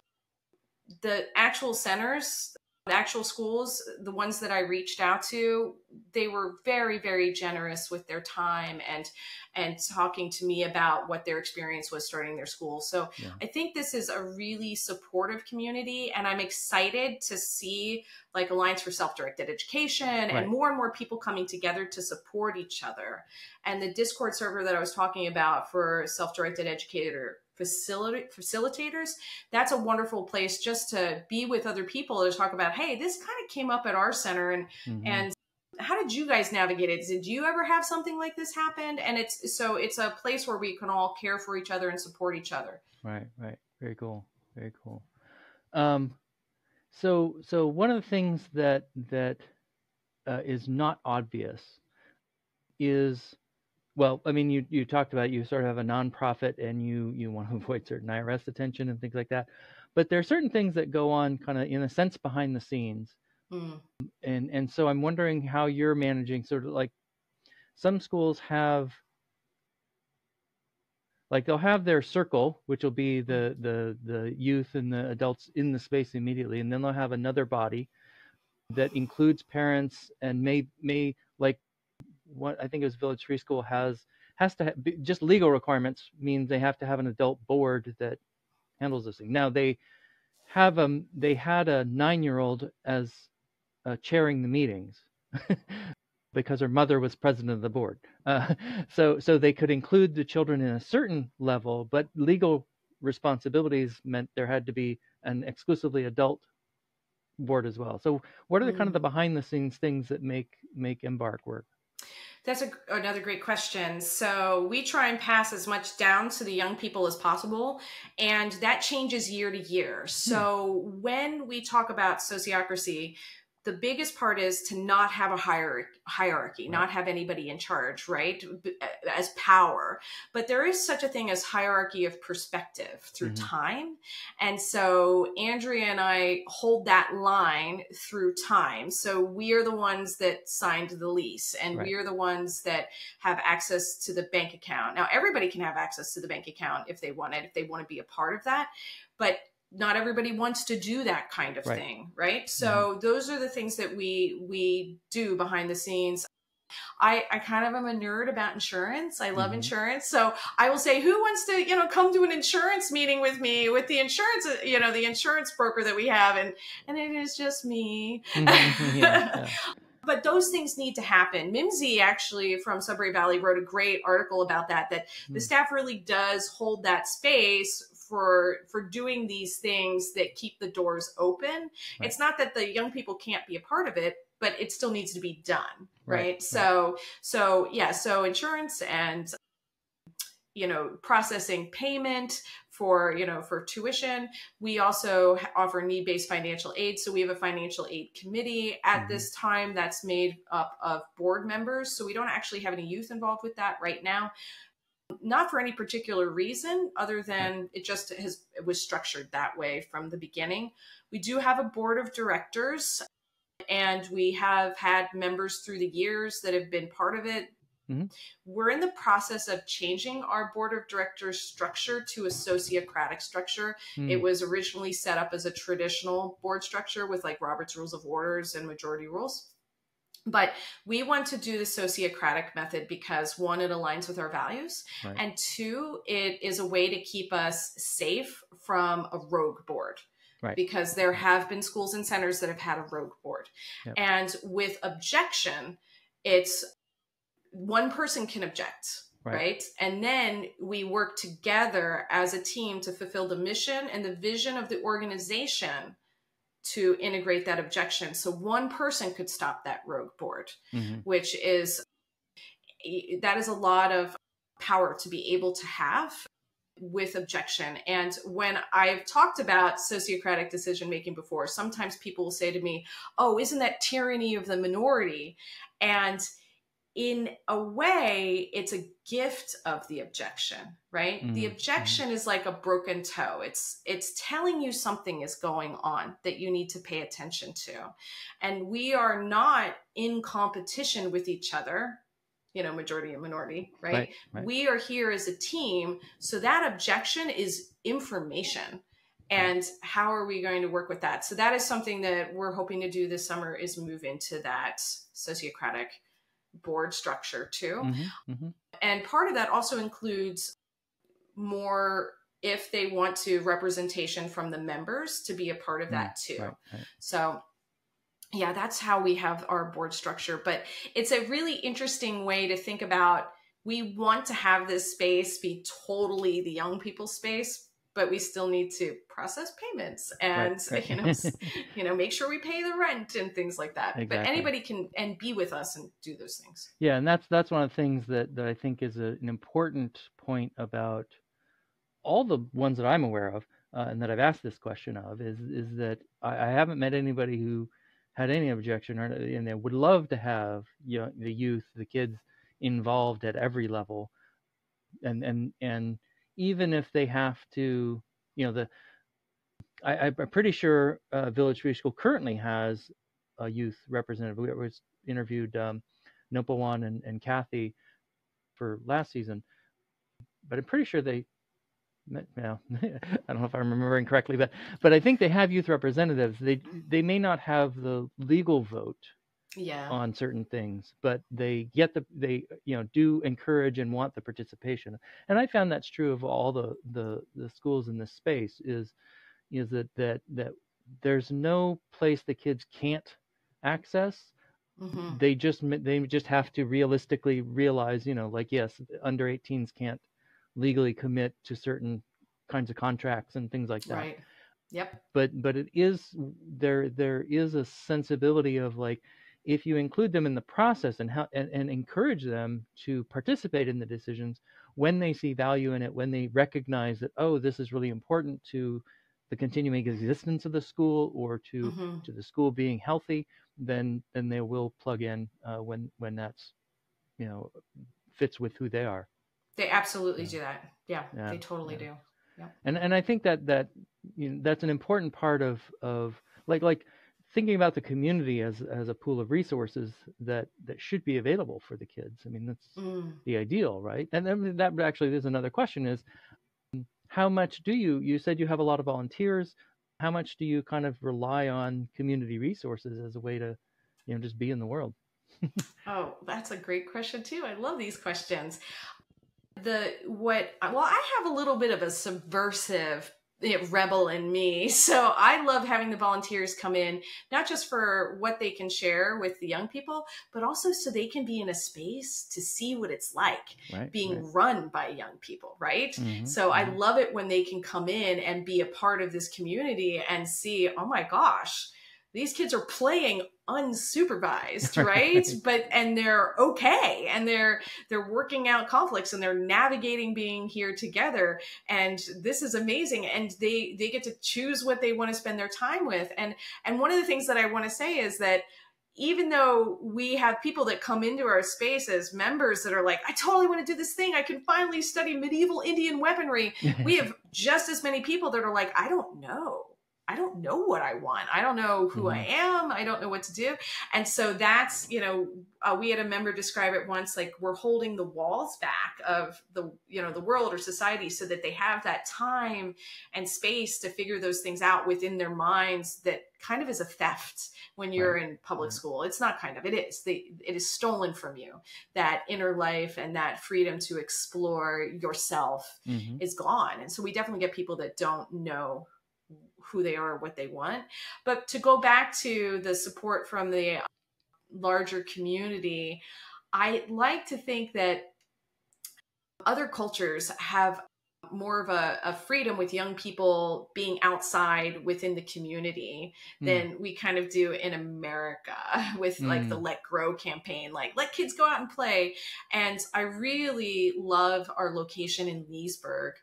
the actual centers, actual schools, the ones that I reached out to, they were very, very generous with their time and and talking to me about what their experience was starting their school. So yeah. I think this is a really supportive community, and I'm excited to see like Alliance for Self-Directed Education right. and more and more people coming together to support each other. And the Discord server that I was talking about for self-directed educator facility facilitators that's a wonderful place just to be with other people to talk about hey this kind of came up at our center and mm-hmm. and how did you guys navigate it? Did you ever have something like this happen? And it's so it's a place where we can all care for each other and support each other. Right, right. Very cool. Very cool. Um, so so one of the things that that uh, is not obvious is well, I mean, you you talked about you sort of have a nonprofit and you you want to [LAUGHS] avoid certain IRS attention and things like that, but there are certain things that go on kind of in a sense behind the scenes, mm. and and so I'm wondering how you're managing sort of like some schools have like they'll have their circle which will be the the the youth and the adults in the space immediately. And then they'll have another body that includes parents and may may like what I think it was Village Free School has has to have, just legal requirements means they have to have an adult board that handles this thing. Now they have a they had a nine year old as uh, chairing the meetings [LAUGHS] because her mother was president of the board. Uh, [LAUGHS] so so they could include the children in a certain level, but legal responsibilities meant there had to be an exclusively adult board as well. So what are the kind of the mm. behind the scenes things that make make Embark work? That's a, another great question. So we try and pass as much down to the young people as possible, and that changes year to year. Hmm. So hmm. when we talk about sociocracy, the biggest part is to not have a hierarchy, hierarchy not have anybody in charge, right? As power. But there is such a thing as hierarchy of perspective through mm-hmm. time. And so Andrea and I hold that line through time. So we are the ones that signed the lease and right. we are the ones that have access to the bank account. Now, everybody can have access to the bank account if they want it, if they want to be a part of that. But not everybody wants to do that kind of right. thing right so mm-hmm. those are the things that we we do behind the scenes I, I kind of am a nerd about insurance. I love mm-hmm. insurance. So I will say, who wants to, you know, come to an insurance meeting with me with the insurance, you know, the insurance broker that we have. And, and it is just me. Mm-hmm. yeah, [LAUGHS] yeah. but those things need to happen. Mimsy actually from Sudbury Valley wrote a great article about that, that mm-hmm. the mm. staff really does hold that space for for doing these things that keep the doors open. Right. It's not that the young people can't be a part of it, but it still needs to be done, right? right. So right. so yeah, so insurance and you know processing payment for you know for tuition we also offer need-based financial aid so we have a financial aid committee at mm-hmm. this time that's made up of board members so we don't actually have any youth involved with that right now not for any particular reason other than it just has it was structured that way from the beginning. We do have a board of directors and we have had members through the years that have been part of it. Mm-hmm. We're in the process of changing our board of directors structure to a sociocratic structure. Mm. It was originally set up as a traditional board structure with like Robert's Rules of Orders and majority rules. But we want to do the sociocratic method because one, it aligns with our values, right. and two, it is a way to keep us safe from a rogue board. Right. Because there have been schools and centers that have had a rogue board. Yep. And with objection, it's one person can object, right. right. And then we work together as a team to fulfill the mission and the vision of the organization to integrate that objection. So one person could stop that rogue board, mm-hmm. which is that is a lot of power to be able to have with objection. And when I've talked about sociocratic decision making before, sometimes people will say to me, "Oh, isn't that tyranny of the minority?" And in a way, it's a gift of the objection, right? Mm-hmm. The objection is like a broken toe. It's it's telling you something is going on that you need to pay attention to. And we are not in competition with each other, you know, majority and minority, right? right, right. We are here as a team. So that objection is information. And how are we going to work with that? So that is something that we're hoping to do this summer is move into that sociocratic board structure too. Mm-hmm, mm-hmm. And part of that also includes more if they want to representation from the members to be a part of that mm, too. Right, right. So yeah, that's how we have our board structure. But it's a really interesting way to think about we want to have this space be totally the young people space, but we still need to process payments and right, right. [LAUGHS] you know you know make sure we pay the rent and things like that exactly. but anybody can and be with us and do those things yeah and that's that's one of the things that that i think is a, an important point about all the ones that i'm aware of uh, and that i've asked this question of is is that I, I haven't met anybody who had any objection or and they would love to have you know, the youth the kids involved at every level and and and even if they have to you know the I, am pretty sure uh, Village Free School currently has a youth representative. We was interviewed um, Nopawan and, and Kathy for last season, but I'm pretty sure they well, [LAUGHS] I don't know if I'm remembering correctly, but but I think they have youth representatives. They they may not have the legal vote yeah. on certain things, but they get the they you know do encourage and want the participation. And I found that's true of all the the the schools in this space is is that that that there's no place the kids can't access. Mm-hmm. They just they just have to realistically realize, you know, like yes, under 18s can't legally commit to certain kinds of contracts and things like that. Right. Yep. But but it is there there is a sensibility of like if you include them in the process and, how, and, and encourage them to participate in the decisions when they see value in it, when they recognize that oh this is really important to the continuing existence of the school or to mm-hmm. to the school being healthy, then then they will plug in uh, when when that's you know fits with who they are. They absolutely yeah. do that. Yeah, yeah, they totally yeah. do. Yeah. And and I think that that you know, that's an important part of of like like thinking about the community as as a pool of resources that that should be available for the kids. I mean, that's mm. the ideal, right? And then that actually is another question: is how much do you? You said you have a lot of volunteers. How much do you kind of rely on community resources as a way to, you know, just be in the world? [LAUGHS] oh, that's a great question too. I love these questions the what well i have a little bit of a subversive rebel in me [LAUGHS] so i love having the volunteers come in not just for what they can share with the young people but also so they can be in a space to see what it's like right, being right. run by young people right mm-hmm, so mm-hmm. i love it when they can come in and be a part of this community and see oh my gosh these kids are playing unsupervised [LAUGHS] right but and they're okay and they're they're working out conflicts and they're navigating being here together and this is amazing and they they get to choose what they want to spend their time with and and one of the things that i want to say is that even though we have people that come into our space as members that are like, I totally want to do this thing. I can finally study medieval Indian weaponry. [LAUGHS] we have just as many people that are like, I don't know. I don't know what I want. I don't know who mm-hmm. I am. I don't know what to do. And so that's, you know, uh, we had a member describe it once like we're holding the walls back of the, you know, the world or society so that they have that time and space to figure those things out within their minds that kind of is a theft when you're right. in public right. school. It's not kind of, it is. They, it is stolen from you. That inner life and that freedom to explore yourself mm-hmm. is gone. And so we definitely get people that don't know who they are, what they want. But to go back to the support from the larger community, I like to think that other cultures have more of a, a, freedom with young people being outside within the community mm. than we kind of do in America [LAUGHS] with mm. like the hmm. Let Grow campaign, like let kids go out and play. And I really love our location in Leesburg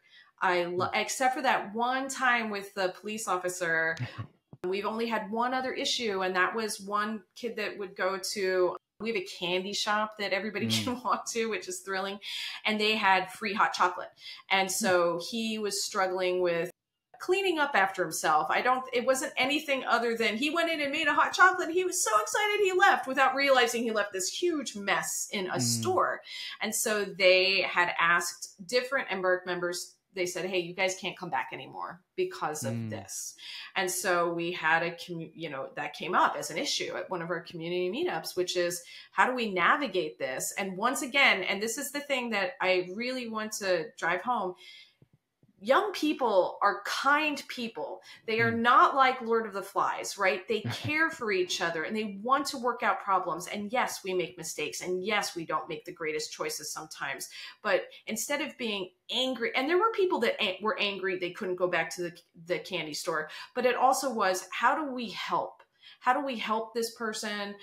I lo- except for that one time with the police officer, we've only had one other issue, and that was one kid that would go to. We have a candy shop that everybody [LAUGHS] mm. can walk to, which is thrilling, and they had free hot chocolate, and so he was struggling with cleaning up after himself. I don't, it wasn't anything other than he went in and made a hot chocolate. He was so excited he left without realizing he left this huge mess in a mm. store. And so they had asked different Embark members they said, "Hey, you guys can't come back anymore because of mm. this." And so we had a you know that came up as an issue at one of our community meetups, which is how do we navigate this? And once again, and this is the thing that I really want to drive home, young people are kind people. They are hmm. not like Lord of the Flies, right? They [LAUGHS] care for each other and they want to work out problems. And yes, we make mistakes. And yes, we don't make the greatest choices sometimes. But instead of being angry, and there were people that were angry, they couldn't go back to the, the candy store. But it also was how do we help? How do we help this person?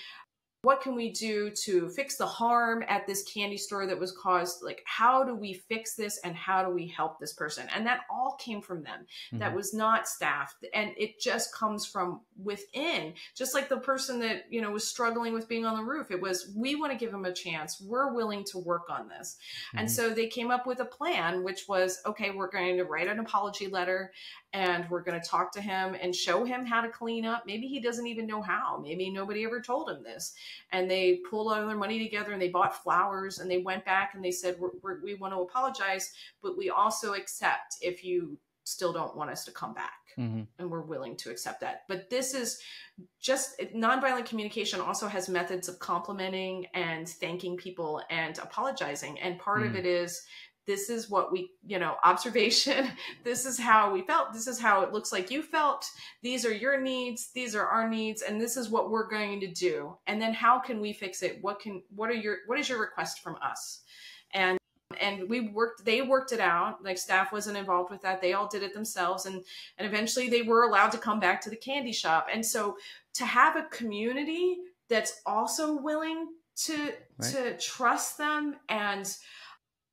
What can we do to fix the harm at this candy store that was caused like how do we fix this and how do we help this person and that all came from them mm-hmm. that was not staffed and it just comes from within just like the person that you know was struggling with being on the roof it was we want to give them a chance we're willing to work on this mm-hmm. and so they came up with a plan which was okay we're going to write an apology letter and we're going to talk to him and show him how to clean up. Maybe he doesn't even know how. Maybe nobody ever told him this. And they pulled all their money together and they bought flowers and they went back and they said, we're, we're, we want to apologize, but we also accept if you still don't want us to come back. Mm-hmm. And we're willing to accept that. But this is just nonviolent communication also has methods of complimenting and thanking people and apologizing. And part mm-hmm. of mm. it is this is what we you know [LAUGHS] observation this is how we felt this is how it looks like you felt these are your needs these are our needs and this is what we're going to do. And then how can we fix it? What can what are your what is your request from us? And and we worked they worked it out. Like staff wasn't involved with that. They all did it themselves and and eventually they were allowed to come back to the candy shop. And so to have a community that's also willing to right. to trust them and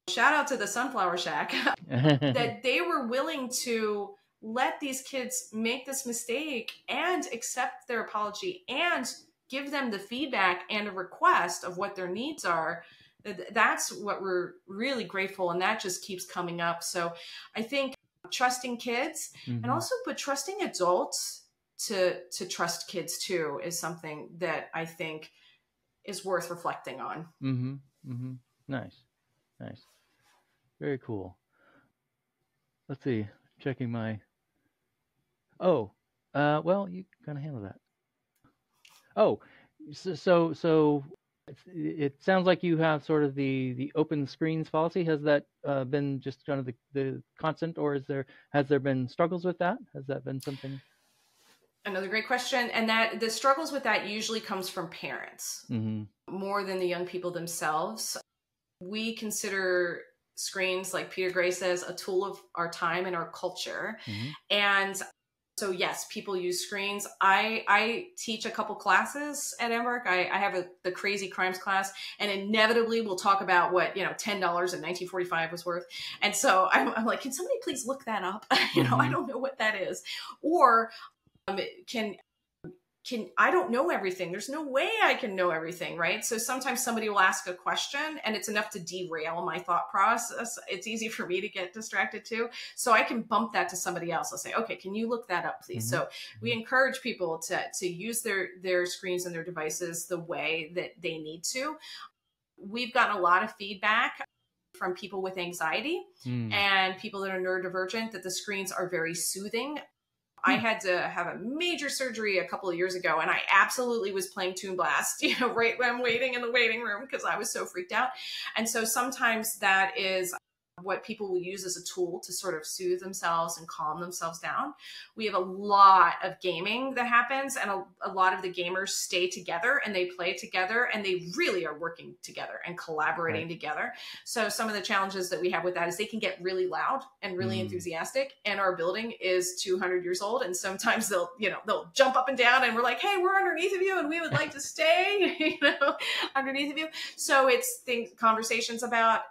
shout out to the Sunflower Shack [LAUGHS] that [LAUGHS] they were willing to let these kids make this mistake and accept their apology and give them the feedback and a request of what their needs are that's what we're really grateful and that just keeps coming up so i think trusting kids mm-hmm. and also but trusting adults to to trust kids too is something that i think is worth reflecting on mm-hmm. Mm-hmm. nice nice very cool. Let's see. Checking my. Oh, uh, well, you kind of handle that. Oh, so so, so it sounds like you have sort of the the open screens policy. Has that uh, been just kind of the, the constant, or is there has there been struggles with that? Has that been something? Another great question, and that the struggles with that usually comes from parents mm-hmm. more than the young people themselves. We consider screens, like Peter Gray says, a tool of our time and our culture. Mm-hmm. And so yes, people use screens. I I teach a couple classes at Embark. I, I have a, the crazy crimes class, and inevitably we'll talk about what you know ten dollars in 1945 was worth. And so I'm, I'm, like, can somebody please look that up? [LAUGHS] you know, mm-hmm. I don't know what that is. Or um, can can I don't know everything. There's no way I can know everything, right? So sometimes somebody will ask a question and it's enough to derail my thought process. It's easy for me to get distracted too. So I can bump that to somebody else. I'll say, "Okay, can you look that up, please?" Mm-hmm. So we encourage people to to use their their screens and their devices the way that they need to. We've gotten a lot of feedback from people with anxiety mm. and people that are neurodivergent that the screens are very soothing I hmm. had to have a major surgery a couple of years ago, and I absolutely was playing Toon Blast, [LAUGHS] you know, right when I'm waiting in the waiting room because I was so freaked out. And so sometimes that is what people will use as a tool to sort of soothe themselves and calm themselves down. We have a lot of gaming that happens, and a, a, lot of the gamers stay together and they play together and they really are working together and collaborating right. together. So, some of the challenges that we have with that is they can get really loud and really mm. enthusiastic, and our building is 200 years old, and sometimes they'll, you know, they'll jump up and down, and we're like, hey, we're underneath of you, and we would like to stay, [LAUGHS] you know, underneath of you. So, it's things, conversations about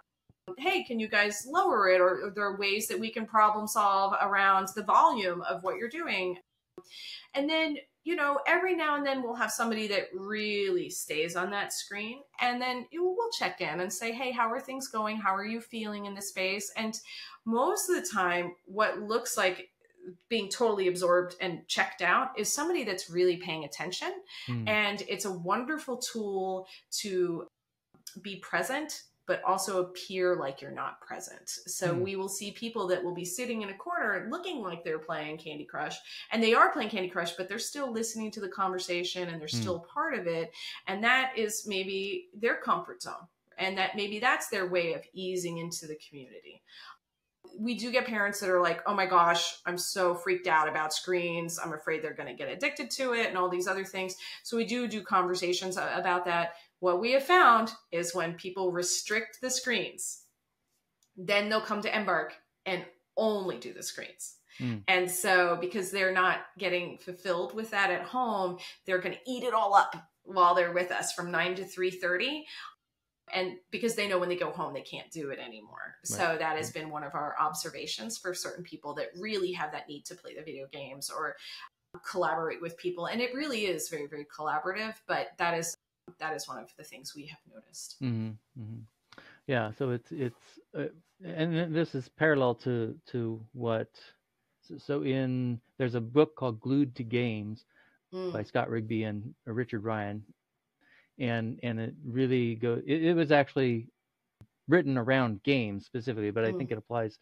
hey, can you guys lower it? Or, or there are ways that we can problem solve around the volume of what you're doing. And then, you know, every now and then we'll have somebody that really stays on that screen. And then we'll check in and say, hey, how are things going? How are you feeling in the space? And most of the time, what looks like being totally absorbed and checked out is somebody that's really paying attention. Mm. And it's a wonderful tool to be present but also appear like you're not present. So mm. we will see people that will be sitting in a corner looking like they're playing Candy Crush, and they are playing Candy Crush, but they're still listening to the conversation and they're mm. still part of it. And that is maybe their comfort zone. And that maybe that's their way of easing into the community. we do get parents that are like, oh my gosh, I'm so freaked out about screens. I'm afraid they're going to get addicted to it and all these other things. So we do do conversations about that. What we have found is when people restrict the screens, then they'll come to Embark and only do the screens. Mm. And so because they're not getting fulfilled with that at home, they're going to eat it all up while they're with us from 9 to 3:30 and because they know when they go home they can't do it anymore right. so that has been one of our observations for certain people that really have that need to play the video games or collaborate with people and it really is very very collaborative but that is that is one of the things we have noticed mm-hmm. Mm-hmm. yeah so it's it's uh, and this is parallel to to what so in there's a book called glued to games mm. by scott rigby and richard ryan and and it really go it, it was actually written around games specifically but i think mm. it applies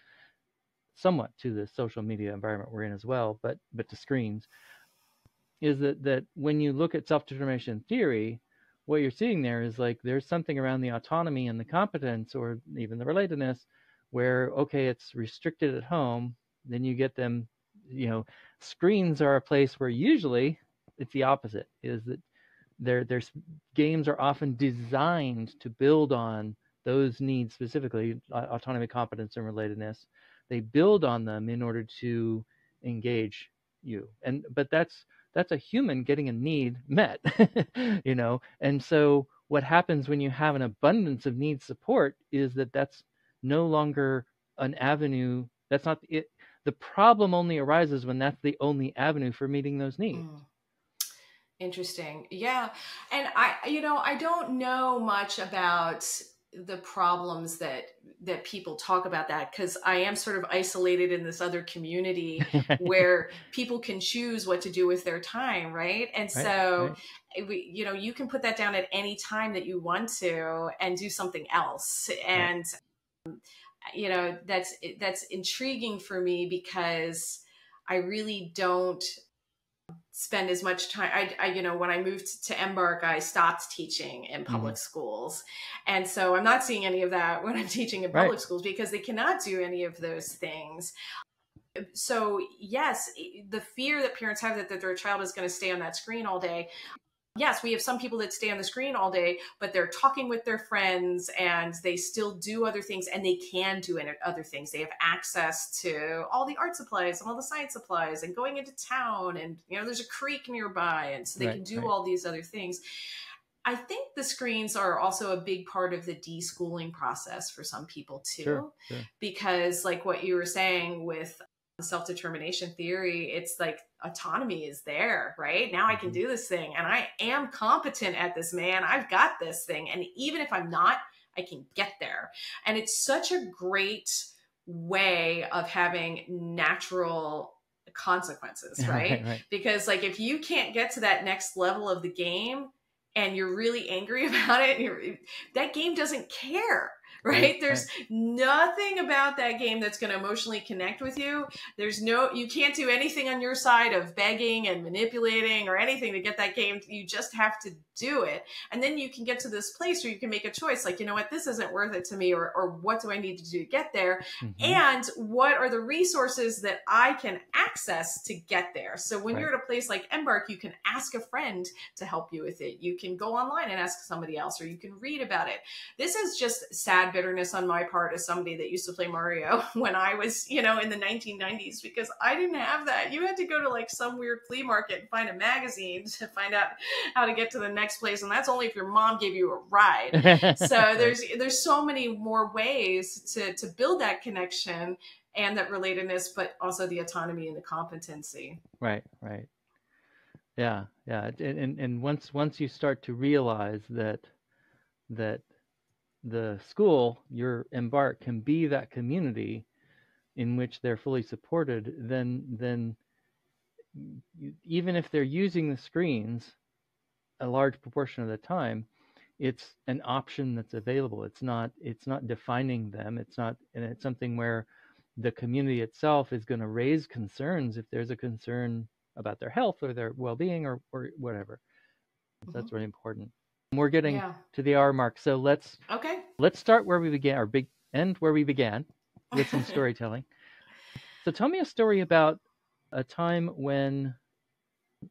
somewhat to the social media environment we're in as well but but to screens is that that when you look at self-determination theory what you're seeing there is like there's something around the autonomy and the competence or even the relatedness where okay it's restricted at home then you get them you know screens are a place where usually it's the opposite is that their their games are often designed to build on those needs specifically autonomy competence and relatedness. They build on them in order to engage you and but that's that's a human getting a need met [LAUGHS] you know and so what happens when you have an abundance of need support is that that's no longer an avenue that's not it the problem only arises when that's the only avenue for meeting those needs mm. Interesting. Yeah. And I, you know, I don't know much about the problems that that people talk about that because I am sort of isolated in this other community [LAUGHS] where people can choose what to do with their time, right? And right, so right. We, you know, you can put that down at any time that you want to and do something else. And right. you know, that's that's intriguing for me because I really don't spend as much time I, I, you know when i moved to embark i stopped teaching in mm-hmm. public mm-hmm. schools and so i'm not seeing any of that when i'm [LAUGHS] teaching in public right. schools because they cannot do any of those things so yes the fear that parents have that, that their child is going to stay on that screen all day yes, we have some people that stay on the screen all day, but they're talking with their friends and they still do other things and they can do other things. They have access to all the art supplies and all the science supplies and going into town and, you know, there's a creek nearby. And so they right, can do right. all these other things. I think the screens are also a big part of the deschooling process for some people too, sure, sure. because like what you were saying with self determination theory, it's like autonomy is there, right? Now I can mm-hmm. do this thing and I am competent at this, man. I've got this thing. And even if I'm not, I can get there. And it's such a great way of having natural consequences, [LAUGHS] right? right, right. Because like if you can't get to that next level of the game and you're really angry [LAUGHS] about it, that game doesn't care [LAUGHS] right? There's nothing about that game that's going to emotionally connect with you. There's no, you can't do anything on your side of begging and manipulating or anything to get that game. You just have to do it. And then you can get to this place where you can make a choice like, you know what, this isn't worth it to me, or, or what do I need to do to get there? Mm-hmm. And what are the resources that I can access to get there? So when right. you're at a place like Embark, you can ask a friend to help you with it. You can go online and ask somebody else, or you can read about it. This is just sad bitterness on my part as somebody that used to play Mario [LAUGHS] when I was, you know, in the 1990s because I didn't have that. You had to go to like some weird flea market and find a magazine [LAUGHS] to find out how to get to the next place and that's only if your mom gave you a ride. [LAUGHS] so there's there's so many more ways to to build that connection and that relatedness but also the autonomy and the competency. Right, right. Yeah, yeah. And and once once you start to realize that that the school, your embark, can be that community in which they're fully supported, then then even if they're using the screens a large proportion of the time, it's an option that's available. It's not it's not defining them. It's not and it's something where the community itself is going to raise concerns if there's a concern about their health or their well-being or, or whatever. Mm-hmm. That's really important. We're getting yeah. to the hour mark, so let's okay. Let's start where we began, or big end where we began. with some [LAUGHS] storytelling. So tell me a story about a time when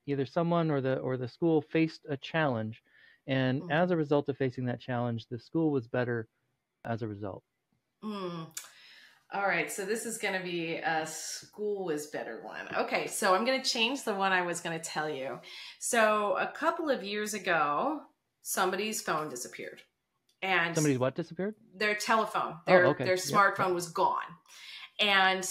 either someone or the or the school faced a challenge and Mm. as a result of facing that challenge the school was better as a result. Mm. All right, so this is going to be a school is better one. Okay, so I'm going to change the one I was going to tell you. So a couple of years ago, somebody's phone disappeared, and Somebody's what disappeared? their telephone, their Oh, okay. their smartphone was gone, and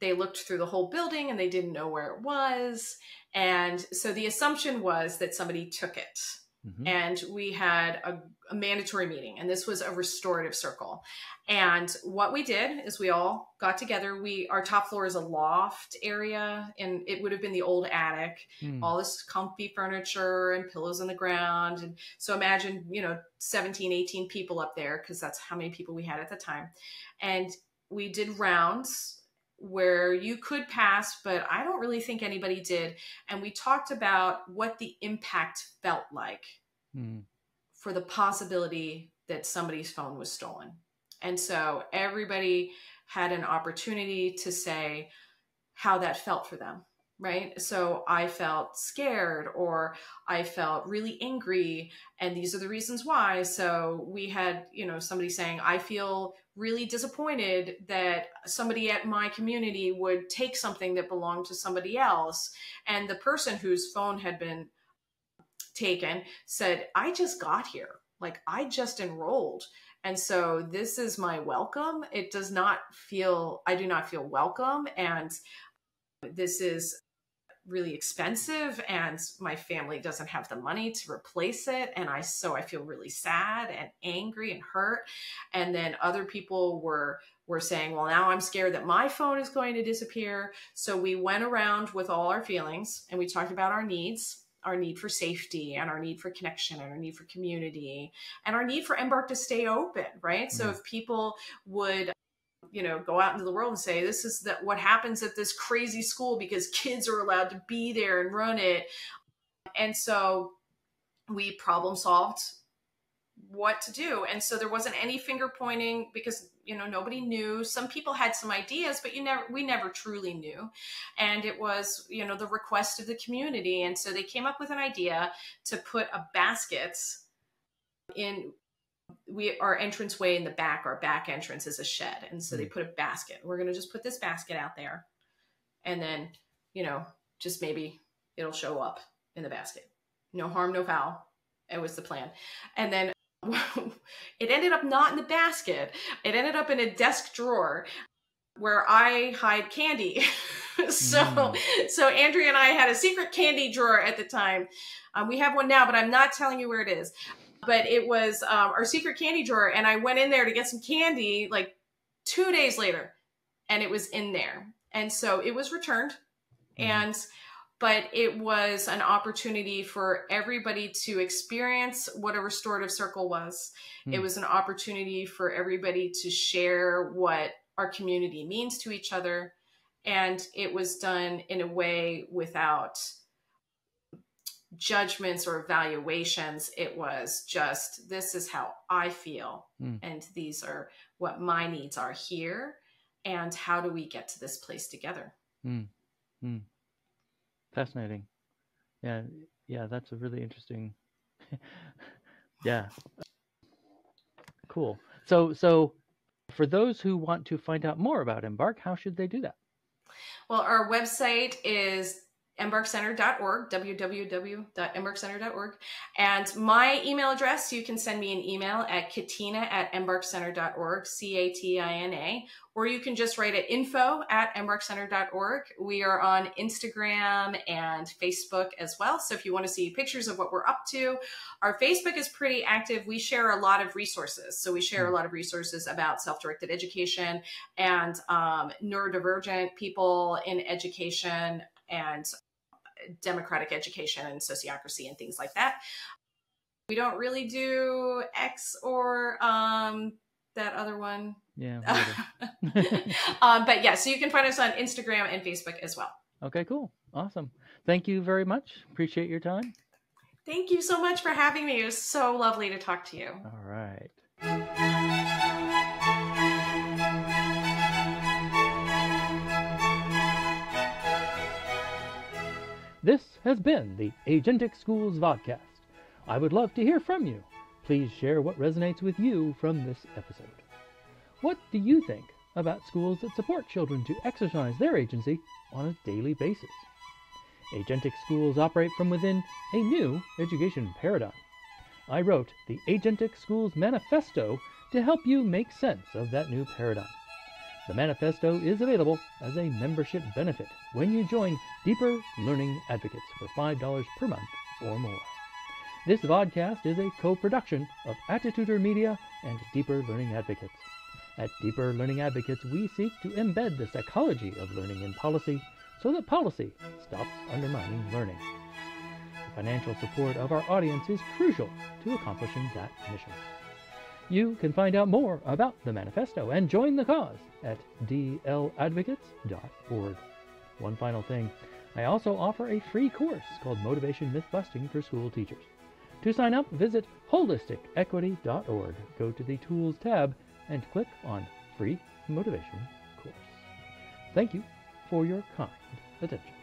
they looked through the whole building and they didn't know where it was, and so the assumption was that somebody took it. Mhm. and we had a, a mandatory meeting and this was a restorative circle. And what we did is we all got together. We our top floor is a loft area and it would have been the old attic. Hmm. all this comfy furniture and pillows on the ground. And so imagine you know 17 18 people up there because that's how many people we had at the time. And we did rounds where you could pass but i don't really think anybody did and we talked about what the impact felt like Hmm. for the possibility that somebody's phone was stolen. And so everybody had an opportunity to say how that felt for them, right? So I felt scared or I felt really angry and these are the reasons why. So we had, you know, somebody saying I feel really disappointed that somebody at my community would take something that belonged to somebody else and the person whose phone had been taken said, I just got here. Like, I just enrolled. And so this is my welcome. It does not feel, I do not feel welcome. And this is really expensive and my family doesn't have the money to replace it. And i so i feel really sad and angry and hurt. And then other people were were saying well now i'm scared that my phone is going to disappear. So we went around with all our feelings and we talked about our needs our need for safety and our need for connection and our need for community and our need for embark to stay open right? So Mhm. if people would you know go out into the world and say this is that what happens at this crazy school because kids are allowed to be there and run it. And so we problem solved what to do. And so there wasn't any finger pointing because you know nobody knew. Some people had some ideas but you never we never truly knew. And it was you know the request of the community. And so they came up with an idea to put a basket in we our entranceway in the back our back entrance is a shed. And so they put a basket. We're going to just put this basket out there. And then you know just maybe it'll show up in the basket. No harm no foul. It was the plan. And then [LAUGHS] it ended up not in the basket. It ended up in a desk drawer where i hide candy. [LAUGHS] So Mm. so andrea and i had a secret candy drawer at the time. Um, we have one now but i'm not telling you where it is but it was um, our secret candy drawer and i went in there to get some candy like two days later and it was in there and so it was returned Mhm. and but it was an opportunity for everybody to experience what a restorative circle was it Hmm. was an opportunity for everybody to share what our community means to each other and it was done in a way without judgments or evaluations it was just this is how i feel Hmm. and these are what my needs are here and how do we get to this place together Fascinating. Yeah, yeah, that's a really interesting. [LAUGHS] yeah. Cool. So, so for those who want to find out more about Embark, how should they do that? Well, our website is embarkcenter.org, www.embarkcenter.org. And my email address, you can send me an email at catina at embarkcenter.org, C A T I N A, or you can just write at info at embarkcenter.org. We are on Instagram and Facebook as well. So if you want to see pictures of what we're up to, our Facebook is pretty active. We share a lot of resources. So we share a lot of resources about self directed education and um, neurodivergent people in education and democratic education and sociocracy and things like that. We don't really do X or um, that other one. Yeah. [LAUGHS] [LAUGHS] um, but yeah, so you can find us on Instagram and Facebook as well. okay, cool. Awesome. Thank you very much. Appreciate your time. Thank you so much for having me. It was so lovely to talk to you. All right. This has been the Agentic Schools Vodcast. I would love to hear from you. Please share what resonates with you from this episode. What do you think about schools that support children to exercise their agency on a daily basis? Agentic schools operate from within a new education paradigm. I wrote the Agentic Schools Manifesto to help you make sense of that new paradigm. The manifesto is available as a membership benefit when you join Deeper Learning Advocates for $5 per month or more. This vodcast is a co-production of Attitutor Media and Deeper Learning Advocates. At Deeper Learning Advocates, we seek to embed the psychology of learning in policy so that policy stops undermining learning. The financial support of our audience is crucial to accomplishing that mission. You can find out more about the manifesto and join the cause at dladvocates.org. One final thing I also offer a free course called Motivation Myth Busting for School Teachers. To sign up, visit holisticequity.org. Go to the Tools tab and click on Free Motivation Course. Thank you for your kind attention.